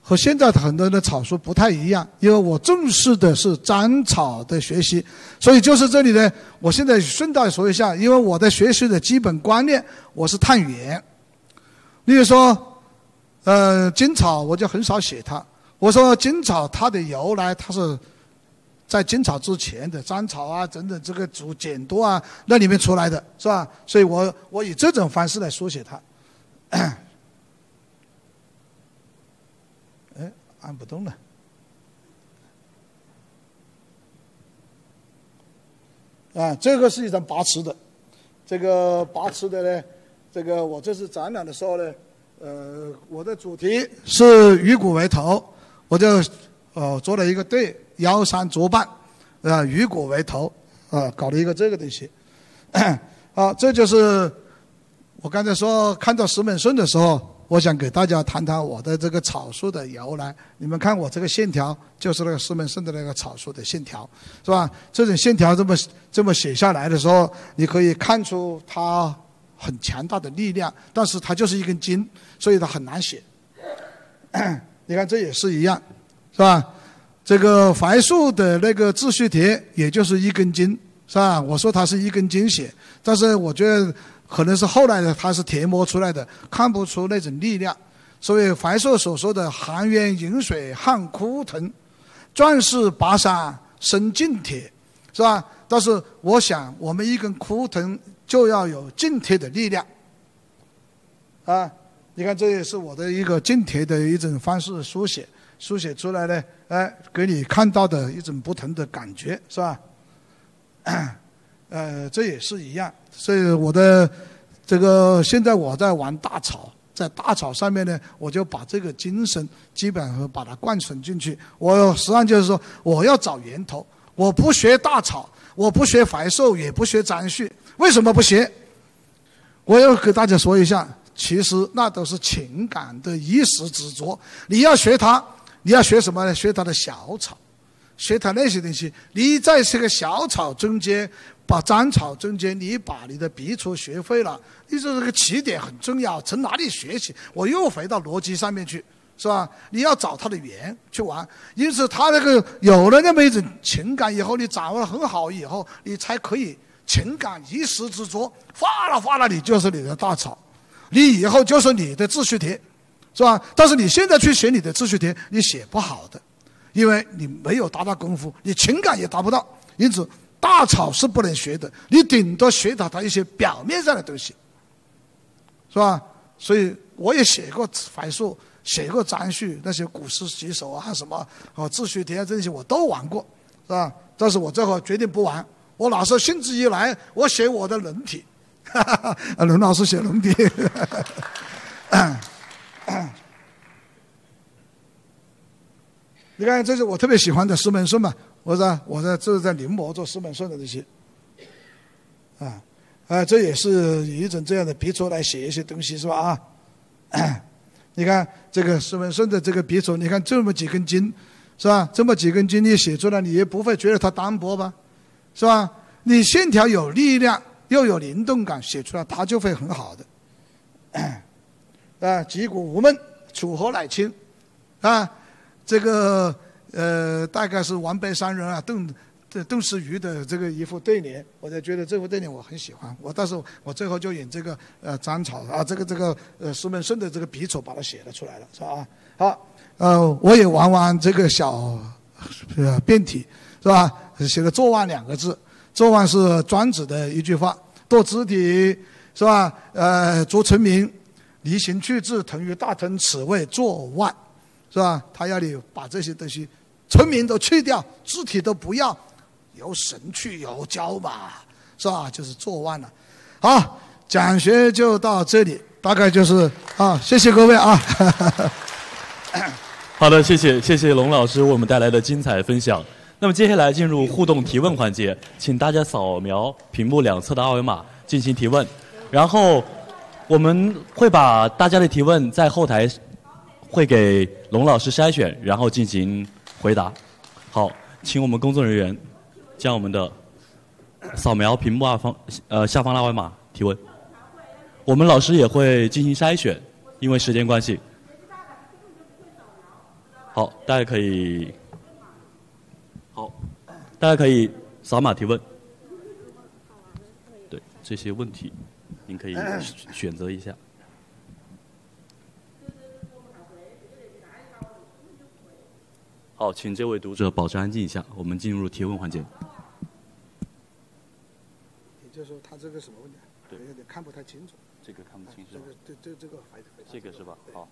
和现在很多人的草书不太一样，因为我重视的是章草的学习。所以就是这里呢，我现在顺带说一下，因为我的学习的基本观念，我是探源。例如说。呃，金草我就很少写它。我说金草它的由来，它是在金草之前的章草啊，等等这个竹简多啊那里面出来的，是吧？所以我我以这种方式来书写它。哎，按不动了。啊，这个是一张八尺的，这个八尺的呢，这个我这次展览的时候呢。呃，我的主题是鱼骨为头，我就呃做了一个对，腰山足半，啊，鱼骨为头，啊，搞了一个这个东西。好，这就是我刚才说看到石门顺的时候，我想给大家谈谈我的这个草书的由来。你们看我这个线条，就是那个石门顺的那个草书的线条，是吧？这种线条这么这么写下来的时候，你可以看出它。很强大的力量，但是它就是一根筋，所以它很难写。你看这也是一样，是吧？这个槐树的那个自序帖，也就是一根筋，是吧？我说它是一根筋写，但是我觉得可能是后来的它是贴磨出来的，看不出那种力量。所以槐树所说的“寒渊饮水撼枯藤，壮士拔山生劲铁”，是吧？但是我想，我们一根枯藤。就要有劲铁的力量，啊！你看，这也是我的一个静贴的一种方式书写，书写出来呢，哎，给你看到的一种不同的感觉，是吧？呃，这也是一样。所以我的这个现在我在玩大草，在大草上面呢，我就把这个精神基本上把它贯穿进去。我实际上就是说，我要找源头，我不学大草，我不学槐树，也不学张旭。为什么不学？我要给大家说一下，其实那都是情感的一时执着。你要学它，你要学什么呢？学它的小草，学他那些东西。你在这个小草中间，把杂草中间，你把你的笔触学会了，你说这个起点很重要。从哪里学起？我又回到逻辑上面去，是吧？你要找它的源去玩。因此，他那个有了那么一种情感以后，你掌握的很好以后，你才可以情感一时之作，发了发了，你就是你的大草，你以后就是你的秩序帖。是吧？但是你现在去写你的秩序帖，你写不好的，因为你没有达到功夫，你情感也达不到。因此，大草是不能学的，你顶多学到它一些表面上的东西，是吧？所以我也写过槐树，写过章序，那些古诗几首啊，什么啊秩序帖啊这些我都玩过，是吧？但是我最后决定不玩。我老是兴致一来，我写我的人体，哈 哈，龙老师写人体。你看，这是我特别喜欢的石门顺嘛？我说，我在这是在临摹做石门顺的这些，啊，啊，这也是以一种这样的笔触来写一些东西，是吧？啊，你看这个石门顺的这个笔触，你看这么几根筋，是吧？这么几根筋你写出来，你也不会觉得它单薄吧？是吧？你线条有力量，又有灵动感，写出来它就会很好的。啊，击鼓无闷，楚河乃清，啊，这个呃，大概是王辈三人啊，邓邓世瑜的这个一副对联，我就觉得这副对联我很喜欢。我到时候我最后就引这个呃章草啊，这个这个呃石门顺的这个笔触把它写了出来了，是吧？好，呃，我也玩玩这个小呃变体，是吧？写了“坐忘”两个字，“坐忘”是庄子的一句话，“堕肢体”是吧？呃，逐成名。离形去志，腾于大腾，此谓作万，是吧？他要你把这些东西，村民都去掉，肢体都不要，由神去由教吧，是吧？就是作万了。好，讲学就到这里，大概就是啊，谢谢各位啊。好的，谢谢谢谢龙老师为我们带来的精彩分享。那么接下来进入互动提问环节，请大家扫描屏幕两侧的二维码进行提问，然后。我们会把大家的提问在后台会给龙老师筛选，然后进行回答。好，请我们工作人员将我们的扫描屏幕二方呃下方二维码提问。我们老师也会进行筛选，因为时间关系。好，大家可以，大家可以扫码提问。对这些问题。您可以选择一下。好，请这位读者保持安静一下，我们进入提问环节。也就是说，他这个什么问题？对，有点看不太清楚。这个看不清这个这这这个还这个是吧？好。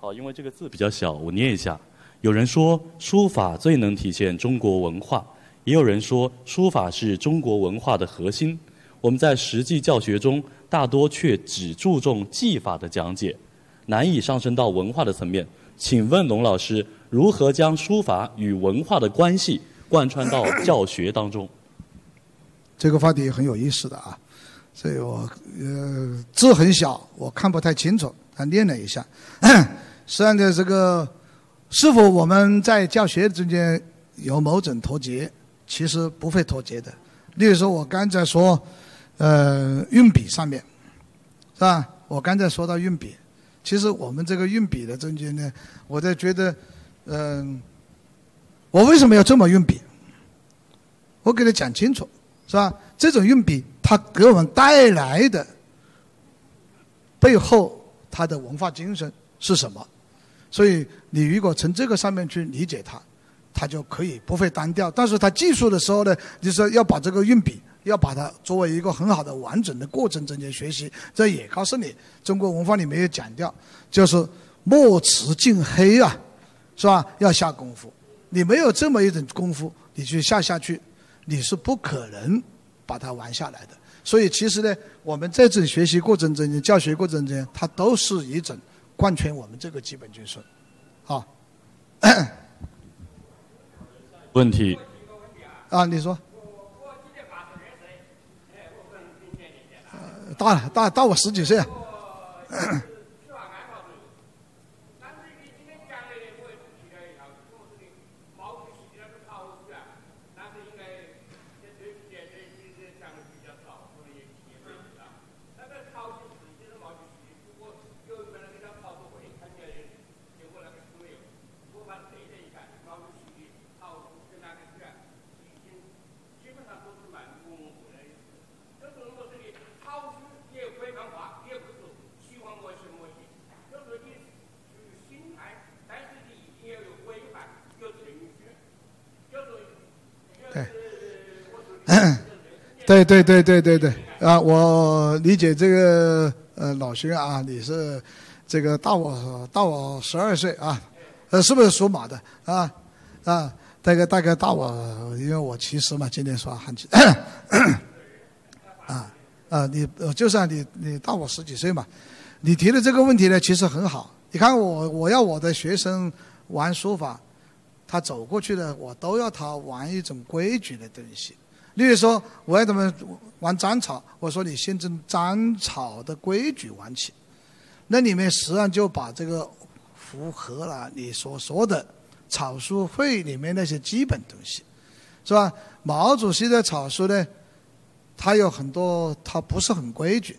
好，因为这个字比较小，我念一下。有人说，书法最能体现中国文化，也有人说，书法是中国文化的核心。我们在实际教学中，大多却只注重技法的讲解，难以上升到文化的层面。请问龙老师，如何将书法与文化的关系贯穿到教学当中？这个话题很有意思的啊，所以我呃字很小，我看不太清楚，他念了一下。实际上的这个，是否我们在教学中间有某种脱节？其实不会脱节的。例如说，我刚才说。呃，运笔上面，是吧？我刚才说到运笔，其实我们这个运笔的中间呢，我在觉得，嗯，我为什么要这么运笔？我给他讲清楚，是吧？这种运笔，它给我们带来的背后，它的文化精神是什么？所以，你如果从这个上面去理解它，它就可以不会单调。但是它技术的时候呢，就是要把这个运笔。要把它作为一个很好的完整的过程中间学习，这也告诉你，中国文化里面有讲调，就是墨池尽黑啊，是吧？要下功夫，你没有这么一种功夫，你去下下去，你是不可能把它玩下来的。所以其实呢，我们在这学习过程中间、教学过程中间，它都是一种贯穿我们这个基本军事，啊，问题啊，你说。大了，大大我十几岁。对对对对对对啊！我理解这个呃老徐啊，你是这个大我大我十二岁啊，呃是不是属马的啊啊？大概大概大我，因为我七十嘛，今年说汉七 啊啊！你就算你你大我十几岁嘛，你提的这个问题呢，其实很好。你看我我要我的学生玩书法，他走过去的我都要他玩一种规矩的东西。例如说，我要他们玩粘草，我说你先从粘草的规矩玩起，那里面实际上就把这个符合了你所说的草书会里面那些基本东西，是吧？毛主席的草书呢，他有很多他不是很规矩，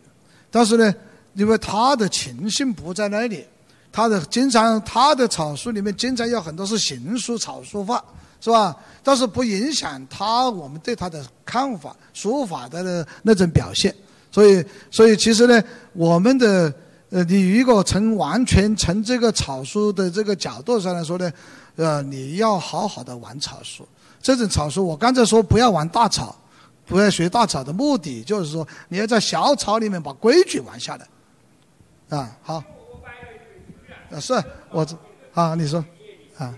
但是呢，因为他的情性不在那里，他的经常他的草书里面经常有很多是行书草书法。是吧？但是不影响他我们对他的看法、书法的那种表现。所以，所以其实呢，我们的呃，你如果从完全从这个草书的这个角度上来说呢，呃，你要好好的玩草书。这种草书，我刚才说不要玩大草，不要学大草的目的就是说，你要在小草里面把规矩玩下来。啊，好。啊，是我，啊，你说，啊。